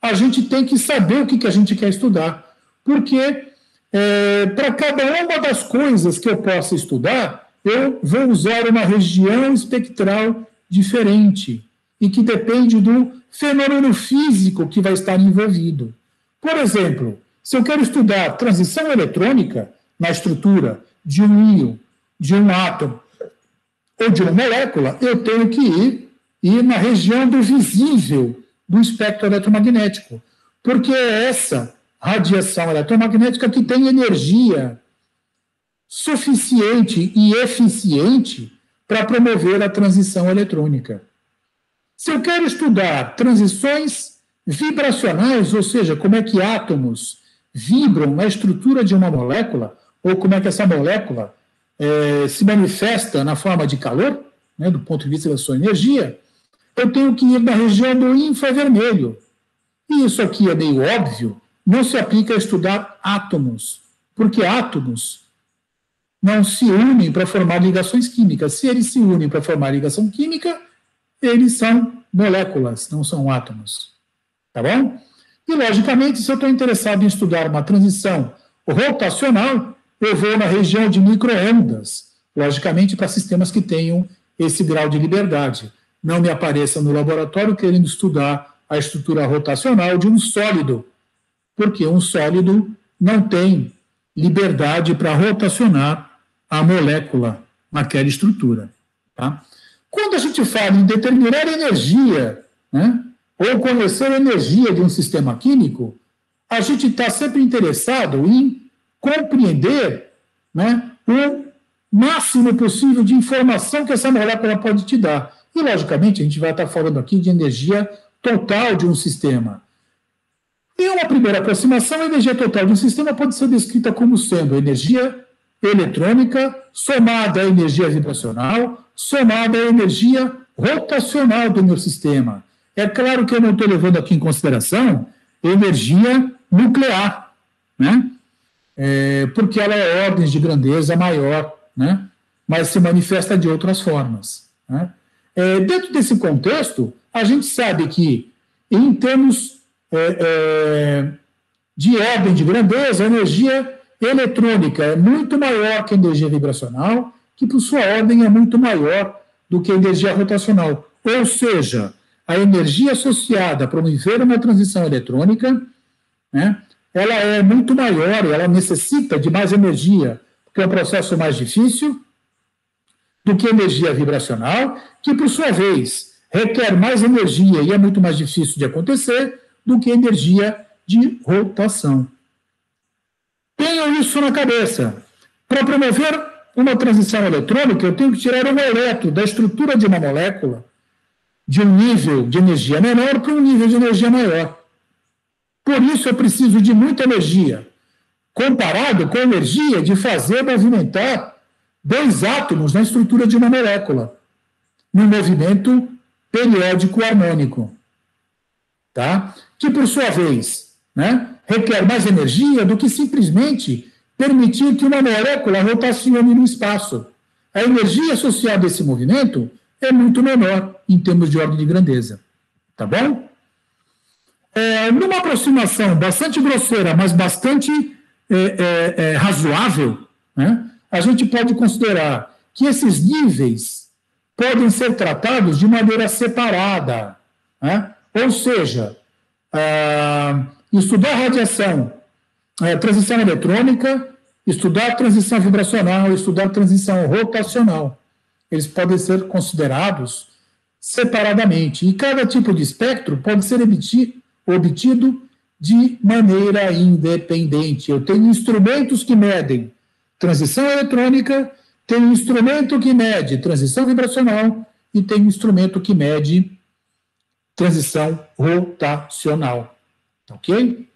a gente tem que saber o que, que a gente quer estudar, porque é, para cada uma das coisas que eu possa estudar, eu vou usar uma região espectral diferente e que depende do fenômeno físico que vai estar envolvido. Por exemplo, se eu quero estudar transição eletrônica na estrutura de um íon, de um átomo ou de uma molécula, eu tenho que ir, ir na região do visível do espectro eletromagnético, porque é essa radiação eletromagnética que tem energia suficiente e eficiente para promover a transição eletrônica. Se eu quero estudar transições vibracionais, ou seja, como é que átomos vibram na estrutura de uma molécula, ou como é que essa molécula é, se manifesta na forma de calor, né, do ponto de vista da sua energia, eu tenho que ir na região do infravermelho. E isso aqui é meio óbvio, não se aplica a estudar átomos, porque átomos não se unem para formar ligações químicas. Se eles se unem para formar ligação química, eles são moléculas, não são átomos. Tá bom? E, logicamente, se eu estou interessado em estudar uma transição rotacional, eu vou na região de microondas, logicamente para sistemas que tenham esse grau de liberdade. Não me apareça no laboratório querendo estudar a estrutura rotacional de um sólido, porque um sólido não tem liberdade para rotacionar a molécula naquela estrutura. Tá? Quando a gente fala em determinar energia, né, ou conhecer a energia de um sistema químico, a gente está sempre interessado em compreender né, o máximo possível de informação que essa molécula pode te dar. E, logicamente, a gente vai estar falando aqui de energia total de um sistema. Em uma primeira aproximação, a energia total de um sistema pode ser descrita como sendo energia eletrônica somada à energia vibracional, somada à energia rotacional do meu sistema. É claro que eu não estou levando aqui em consideração energia nuclear, né? É, porque ela é ordens de grandeza maior, né? mas se manifesta de outras formas. Né? É, dentro desse contexto, a gente sabe que, em termos é, é, de ordem de grandeza, a energia eletrônica é muito maior que a energia vibracional, que por sua ordem é muito maior do que a energia rotacional. Ou seja, a energia associada a promover uma transição eletrônica, né, ela é muito maior, ela necessita de mais energia, porque é um processo mais difícil do que energia vibracional, que por sua vez requer mais energia e é muito mais difícil de acontecer do que energia de rotação. Tenham isso na cabeça. Para promover uma transição eletrônica, eu tenho que tirar um elétron da estrutura de uma molécula de um nível de energia menor para um nível de energia maior. Por isso eu preciso de muita energia, comparado com a energia de fazer movimentar dois átomos na estrutura de uma molécula, no movimento periódico harmônico. Tá? Que, por sua vez, né, requer mais energia do que simplesmente permitir que uma molécula rotacione no espaço. A energia associada a esse movimento é muito menor em termos de ordem de grandeza. Tá bom? É, numa aproximação bastante grosseira, mas bastante é, é, é razoável, né, a gente pode considerar que esses níveis podem ser tratados de maneira separada. Né? Ou seja, ah, estudar radiação, é, transição eletrônica, estudar transição vibracional, estudar transição rotacional. Eles podem ser considerados separadamente. E cada tipo de espectro pode ser obtido de maneira independente. Eu tenho instrumentos que medem transição eletrônica, tenho instrumento que mede transição vibracional e tenho instrumento que mede transição rotacional. Ok?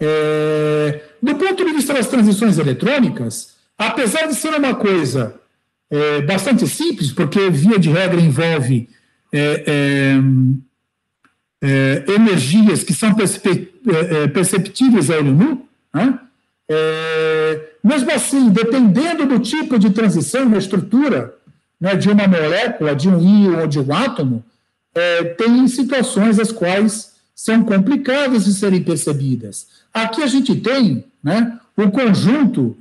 É, do ponto de vista das transições eletrônicas, apesar de ser uma coisa é, bastante simples, porque via de regra envolve é, é, energias que são é, perceptíveis a olho nu, mesmo assim, dependendo do tipo de transição na estrutura né, de uma molécula, de um íon ou de um átomo, tem situações as quais são complicadas de serem percebidas. Aqui a gente tem né, o conjunto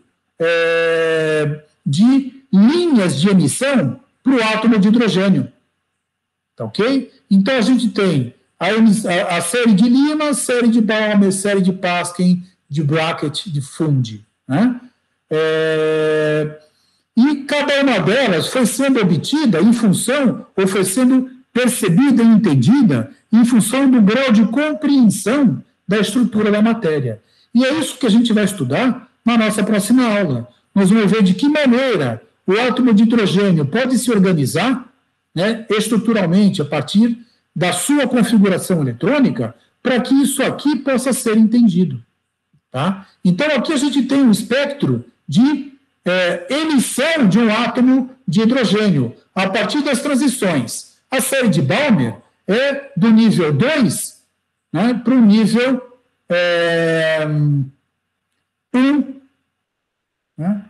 de linhas de emissão para o átomo de hidrogênio. Tá ok? Então a gente tem a, a, série de Lima, a série de Balmer, série de Paskin, de Brackett, de Funde. Né? É, e cada uma delas foi sendo obtida em função, ou foi sendo percebida e entendida em função do grau de compreensão da estrutura da matéria. E é isso que a gente vai estudar na nossa próxima aula. Nós vamos ver de que maneira o átomo de hidrogênio pode se organizar né, estruturalmente a partir da sua configuração eletrônica para que isso aqui possa ser entendido. Tá? Então, aqui a gente tem um espectro de é, emissão de um átomo de hidrogênio a partir das transições a série de Balmer é do nível 2 né, para o nível 1. É, um, né?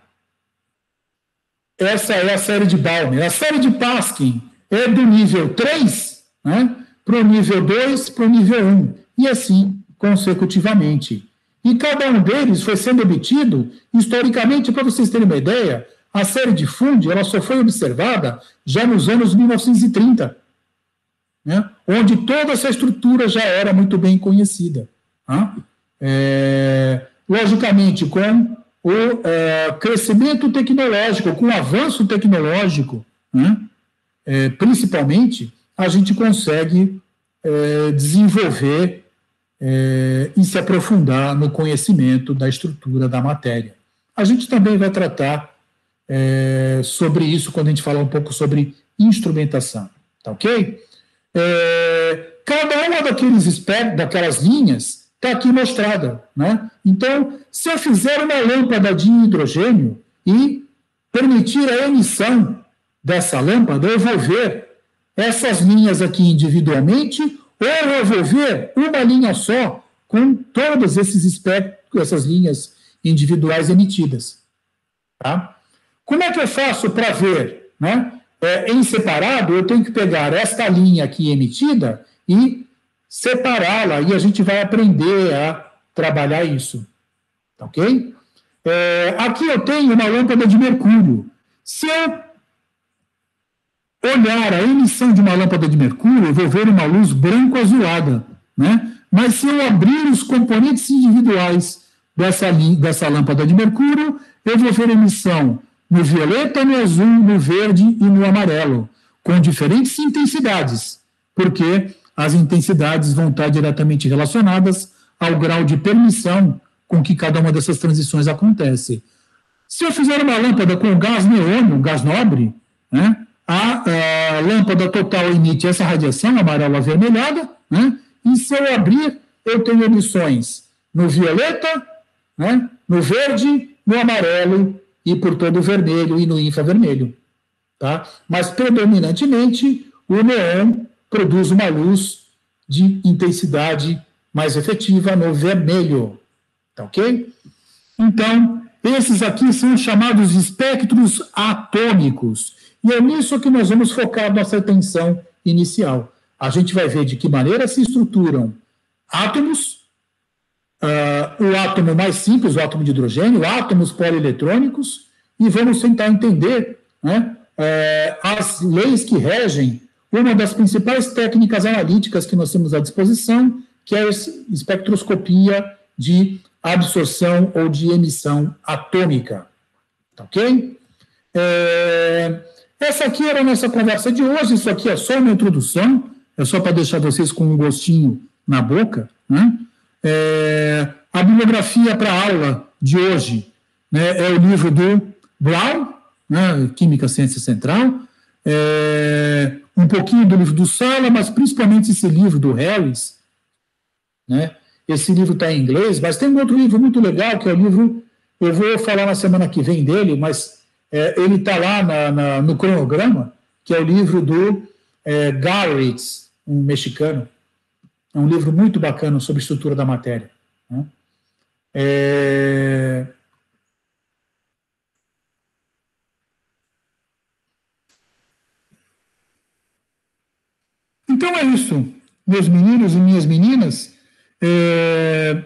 Essa é a série de Balmer. A série de Paskin é do nível 3 né, para o nível 2 para o nível 1. E assim consecutivamente. E cada um deles foi sendo obtido, historicamente, para vocês terem uma ideia, a série de Funde ela só foi observada já nos anos 1930, né, onde toda essa estrutura já era muito bem conhecida. Tá? É, logicamente, com o é, crescimento tecnológico, com o avanço tecnológico, né, é, principalmente, a gente consegue é, desenvolver é, e se aprofundar no conhecimento da estrutura da matéria. A gente também vai tratar é, sobre isso quando a gente falar um pouco sobre instrumentação, tá ok? É, cada uma daqueles daquelas linhas está aqui mostrada, né? Então, se eu fizer uma lâmpada de hidrogênio e permitir a emissão dessa lâmpada, eu vou ver essas linhas aqui individualmente ou eu vou ver uma linha só com todos esses espectros, essas linhas individuais emitidas. Tá? Como é que eu faço para ver? Né? É, em separado, eu tenho que pegar esta linha aqui emitida e separá-la, e a gente vai aprender a trabalhar isso. Tá ok? É, aqui eu tenho uma lâmpada de mercúrio. Se eu olhar a emissão de uma lâmpada de mercúrio, eu vou ver uma luz branco-azulada. Né? Mas se eu abrir os componentes individuais dessa, dessa lâmpada de mercúrio, eu vou ver emissão no violeta, no azul, no verde e no amarelo, com diferentes intensidades, porque as intensidades vão estar diretamente relacionadas ao grau de permissão com que cada uma dessas transições acontece. Se eu fizer uma lâmpada com gás neônio, gás nobre, né, a, a, lâmpada total emite essa radiação amarela avermelhada, né, e se eu abrir, eu tenho emissões no violeta, né, no verde, no amarelo e por todo o vermelho e no infravermelho. Tá? Mas, predominantemente, o neon produz uma luz de intensidade mais efetiva no vermelho. Tá ok? Então, esses aqui são chamados espectros atômicos. E é nisso que nós vamos focar nossa atenção inicial. A gente vai ver de que maneira se estruturam átomos, uh, o átomo mais simples, o átomo de hidrogênio, átomos polieletrônicos, e vamos tentar entender né, uh, as leis que regem uma das principais técnicas analíticas que nós temos à disposição, que é a espectroscopia de absorção ou de emissão atômica. Tá ok? É, essa aqui era a nossa conversa de hoje, isso aqui é só uma introdução, é só para deixar vocês com um gostinho na boca. Né? É, a bibliografia para aula de hoje né, é o livro do Brown, né, Química Ciência Central, é, um pouquinho do livro do Sala, mas principalmente esse livro do Harris, né, esse livro está em inglês, mas tem um outro livro muito legal, que é o livro, eu vou falar na semana que vem dele, mas é, ele está lá na, na, no cronograma, que é o livro do é, Garrett, um mexicano. É um livro muito bacana sobre estrutura da matéria. Né? É... Então é isso, meus meninos e minhas meninas. É,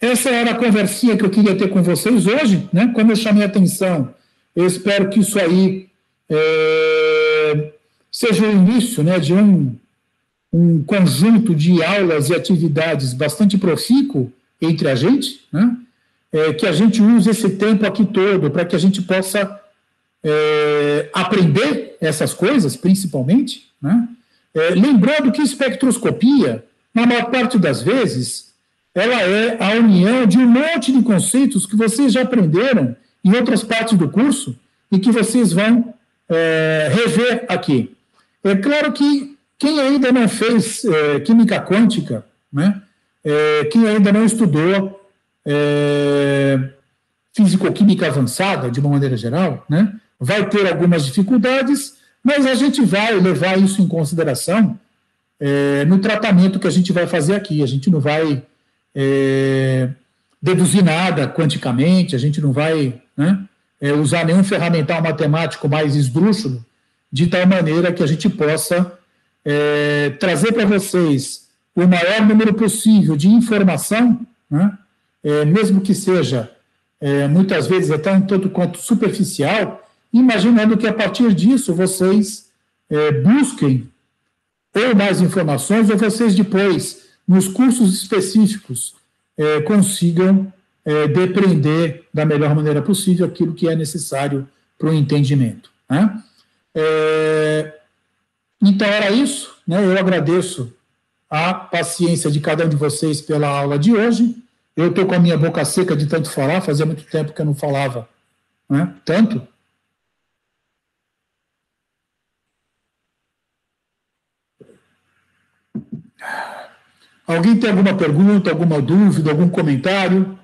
essa era a conversinha que eu queria ter com vocês hoje, né? Como eu chamei a atenção, eu espero que isso aí é, seja o início né, de um, um conjunto de aulas e atividades bastante profícuo entre a gente, né? É, que a gente use esse tempo aqui todo para que a gente possa é, aprender essas coisas, principalmente, né? É, lembrando que espectroscopia na maior parte das vezes, ela é a união de um monte de conceitos que vocês já aprenderam em outras partes do curso e que vocês vão é, rever aqui. É claro que quem ainda não fez é, química quântica, né, é, quem ainda não estudou é, físico-química avançada, de uma maneira geral, né, vai ter algumas dificuldades, mas a gente vai levar isso em consideração é, no tratamento que a gente vai fazer aqui. A gente não vai é, deduzir nada quanticamente, a gente não vai né, é, usar nenhum ferramental matemático mais esdrúxulo, de tal maneira que a gente possa é, trazer para vocês o maior número possível de informação, né, é, mesmo que seja é, muitas vezes até um tanto quanto superficial, imaginando que a partir disso vocês busquem ou mais informações, ou vocês depois, nos cursos específicos, é, consigam é, depreender da melhor maneira possível aquilo que é necessário para o entendimento. Né? É, então, era isso. Né? Eu agradeço a paciência de cada um de vocês pela aula de hoje. Eu estou com a minha boca seca de tanto falar, fazia muito tempo que eu não falava né? tanto. Alguém tem alguma pergunta, alguma dúvida, algum comentário?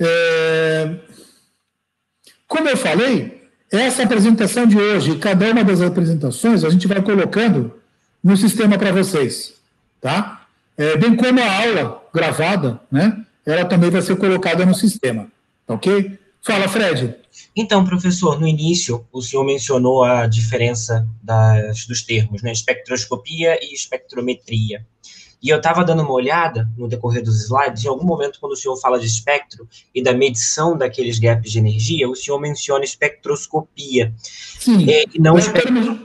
É... Como eu falei, essa apresentação de hoje, cada uma das apresentações, a gente vai colocando no sistema para vocês, tá? É, bem como a aula gravada, né? Ela também vai ser colocada no sistema, ok? Fala, Fred. Então, professor, no início, o senhor mencionou a diferença das, dos termos, né? Espectroscopia e espectrometria. E eu estava dando uma olhada no decorrer dos slides, em algum momento, quando o senhor fala de espectro e da medição daqueles gaps de energia, o senhor menciona espectroscopia. Sim, é, e não é, o termo,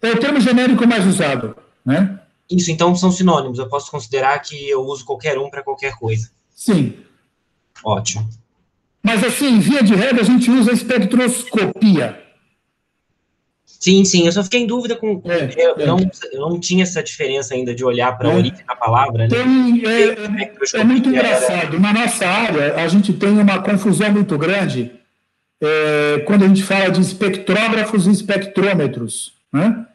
é o termo genérico mais usado, né? Isso, então são sinônimos. Eu posso considerar que eu uso qualquer um para qualquer coisa. Sim. Ótimo. Mas, assim, via de regra, a gente usa espectroscopia. Sim, sim, eu só fiquei em dúvida com. É, eu, é. Não, eu não tinha essa diferença ainda de olhar para a é. origem da palavra. Né? Tem, é, é, muito engraçado. Na nossa área, a gente tem uma confusão muito grande é, quando a gente fala de espectrógrafos e espectrômetros. Né?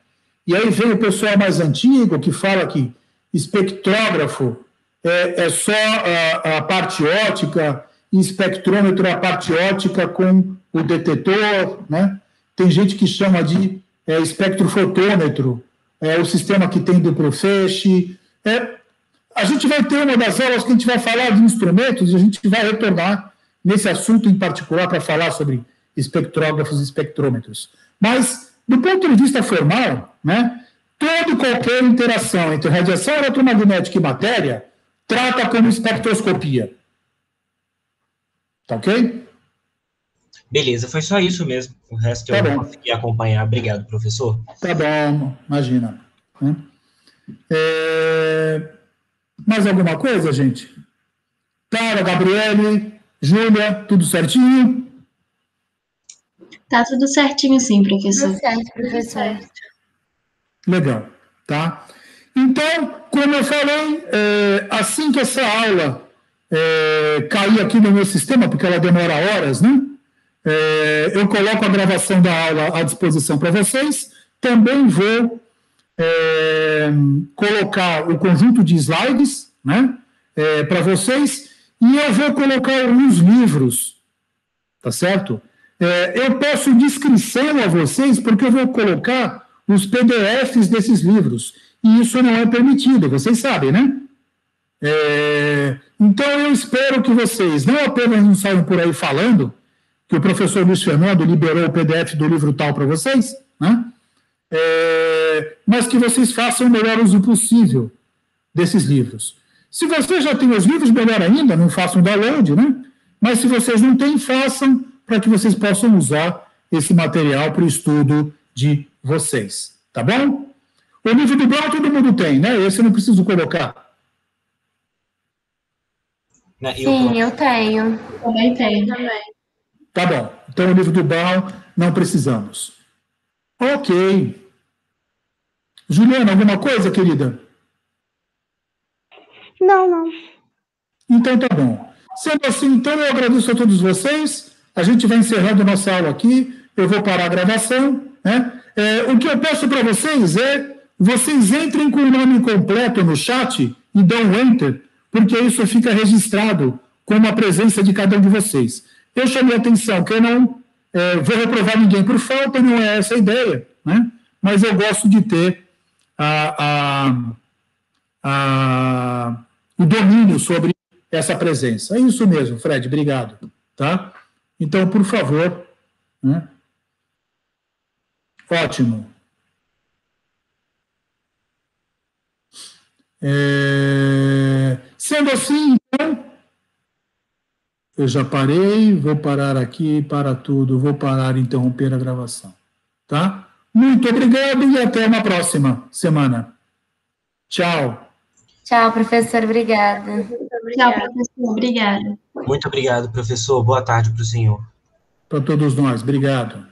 E aí vem o pessoal mais antigo que fala que espectrógrafo é, é só a, a, parte ótica e espectrômetro é a parte ótica com o detetor, né? Tem gente que chama de é, espectrofotômetro, é o sistema que tem duplo feixe. É, a gente vai ter uma das aulas que a gente vai falar de instrumentos e a gente vai retornar nesse assunto em particular para falar sobre espectrógrafos e espectrômetros. Mas, do ponto de vista formal, né, toda qualquer interação entre radiação eletromagnética e matéria trata como espectroscopia. Tá ok? Beleza, foi só isso mesmo. O resto tá eu bom. não consegui acompanhar. Obrigado, professor. Tá bom, imagina. Né? É... Mais alguma coisa, gente? Clara, Gabriele, Júlia, tudo certinho? Tá tudo certinho, sim, professor. Tudo certo, professor. Legal, tá? Então, como eu falei, é, assim que essa aula é, cair aqui no meu sistema, porque ela demora horas, né? É, eu coloco a gravação da aula à disposição para vocês. Também vou é, colocar o conjunto de slides né, é, para vocês e eu vou colocar alguns livros, tá certo? É, eu peço descrição a vocês porque eu vou colocar os PDFs desses livros e isso não é permitido, vocês sabem, né? É, então eu espero que vocês não apenas não saiam por aí falando, que o professor Luiz Fernando liberou o PDF do livro tal para vocês, né? É, mas que vocês façam o melhor uso possível desses livros. Se vocês já têm os livros, melhor ainda, não façam download, né? Mas se vocês não têm, façam para que vocês possam usar esse material para o estudo de vocês, tá bom? O livro do Brown todo mundo tem, né? Esse eu não preciso colocar. Né, Sim, eu tenho. Também tenho. Também. Tá bom. Então, o livro do Brown, não precisamos. Ok. Juliana, alguma coisa, querida? Não, não. Então, tá bom. Sendo assim, então, eu agradeço a todos vocês. A gente vai encerrando nossa aula aqui. Eu vou parar a gravação. Né? É, o que eu peço para vocês é vocês entrem com o nome completo no chat e dão um enter, porque isso fica registrado como a presença de cada um de vocês. Eu chamei a atenção que eu não é, vou reprovar ninguém por falta, não é essa a ideia, né? mas eu gosto de ter a, a, a, o domínio sobre essa presença. É isso mesmo, Fred, obrigado. Tá? Então, por favor. Né? Ótimo. É, sendo assim, eu já parei, vou parar aqui, para tudo, vou parar e interromper a gravação. Tá? Muito obrigado e até uma próxima semana. Tchau. Tchau, professor, obrigada. Tchau, professor, obrigada. Muito obrigado, professor. Boa tarde para o senhor. Para todos nós, obrigado.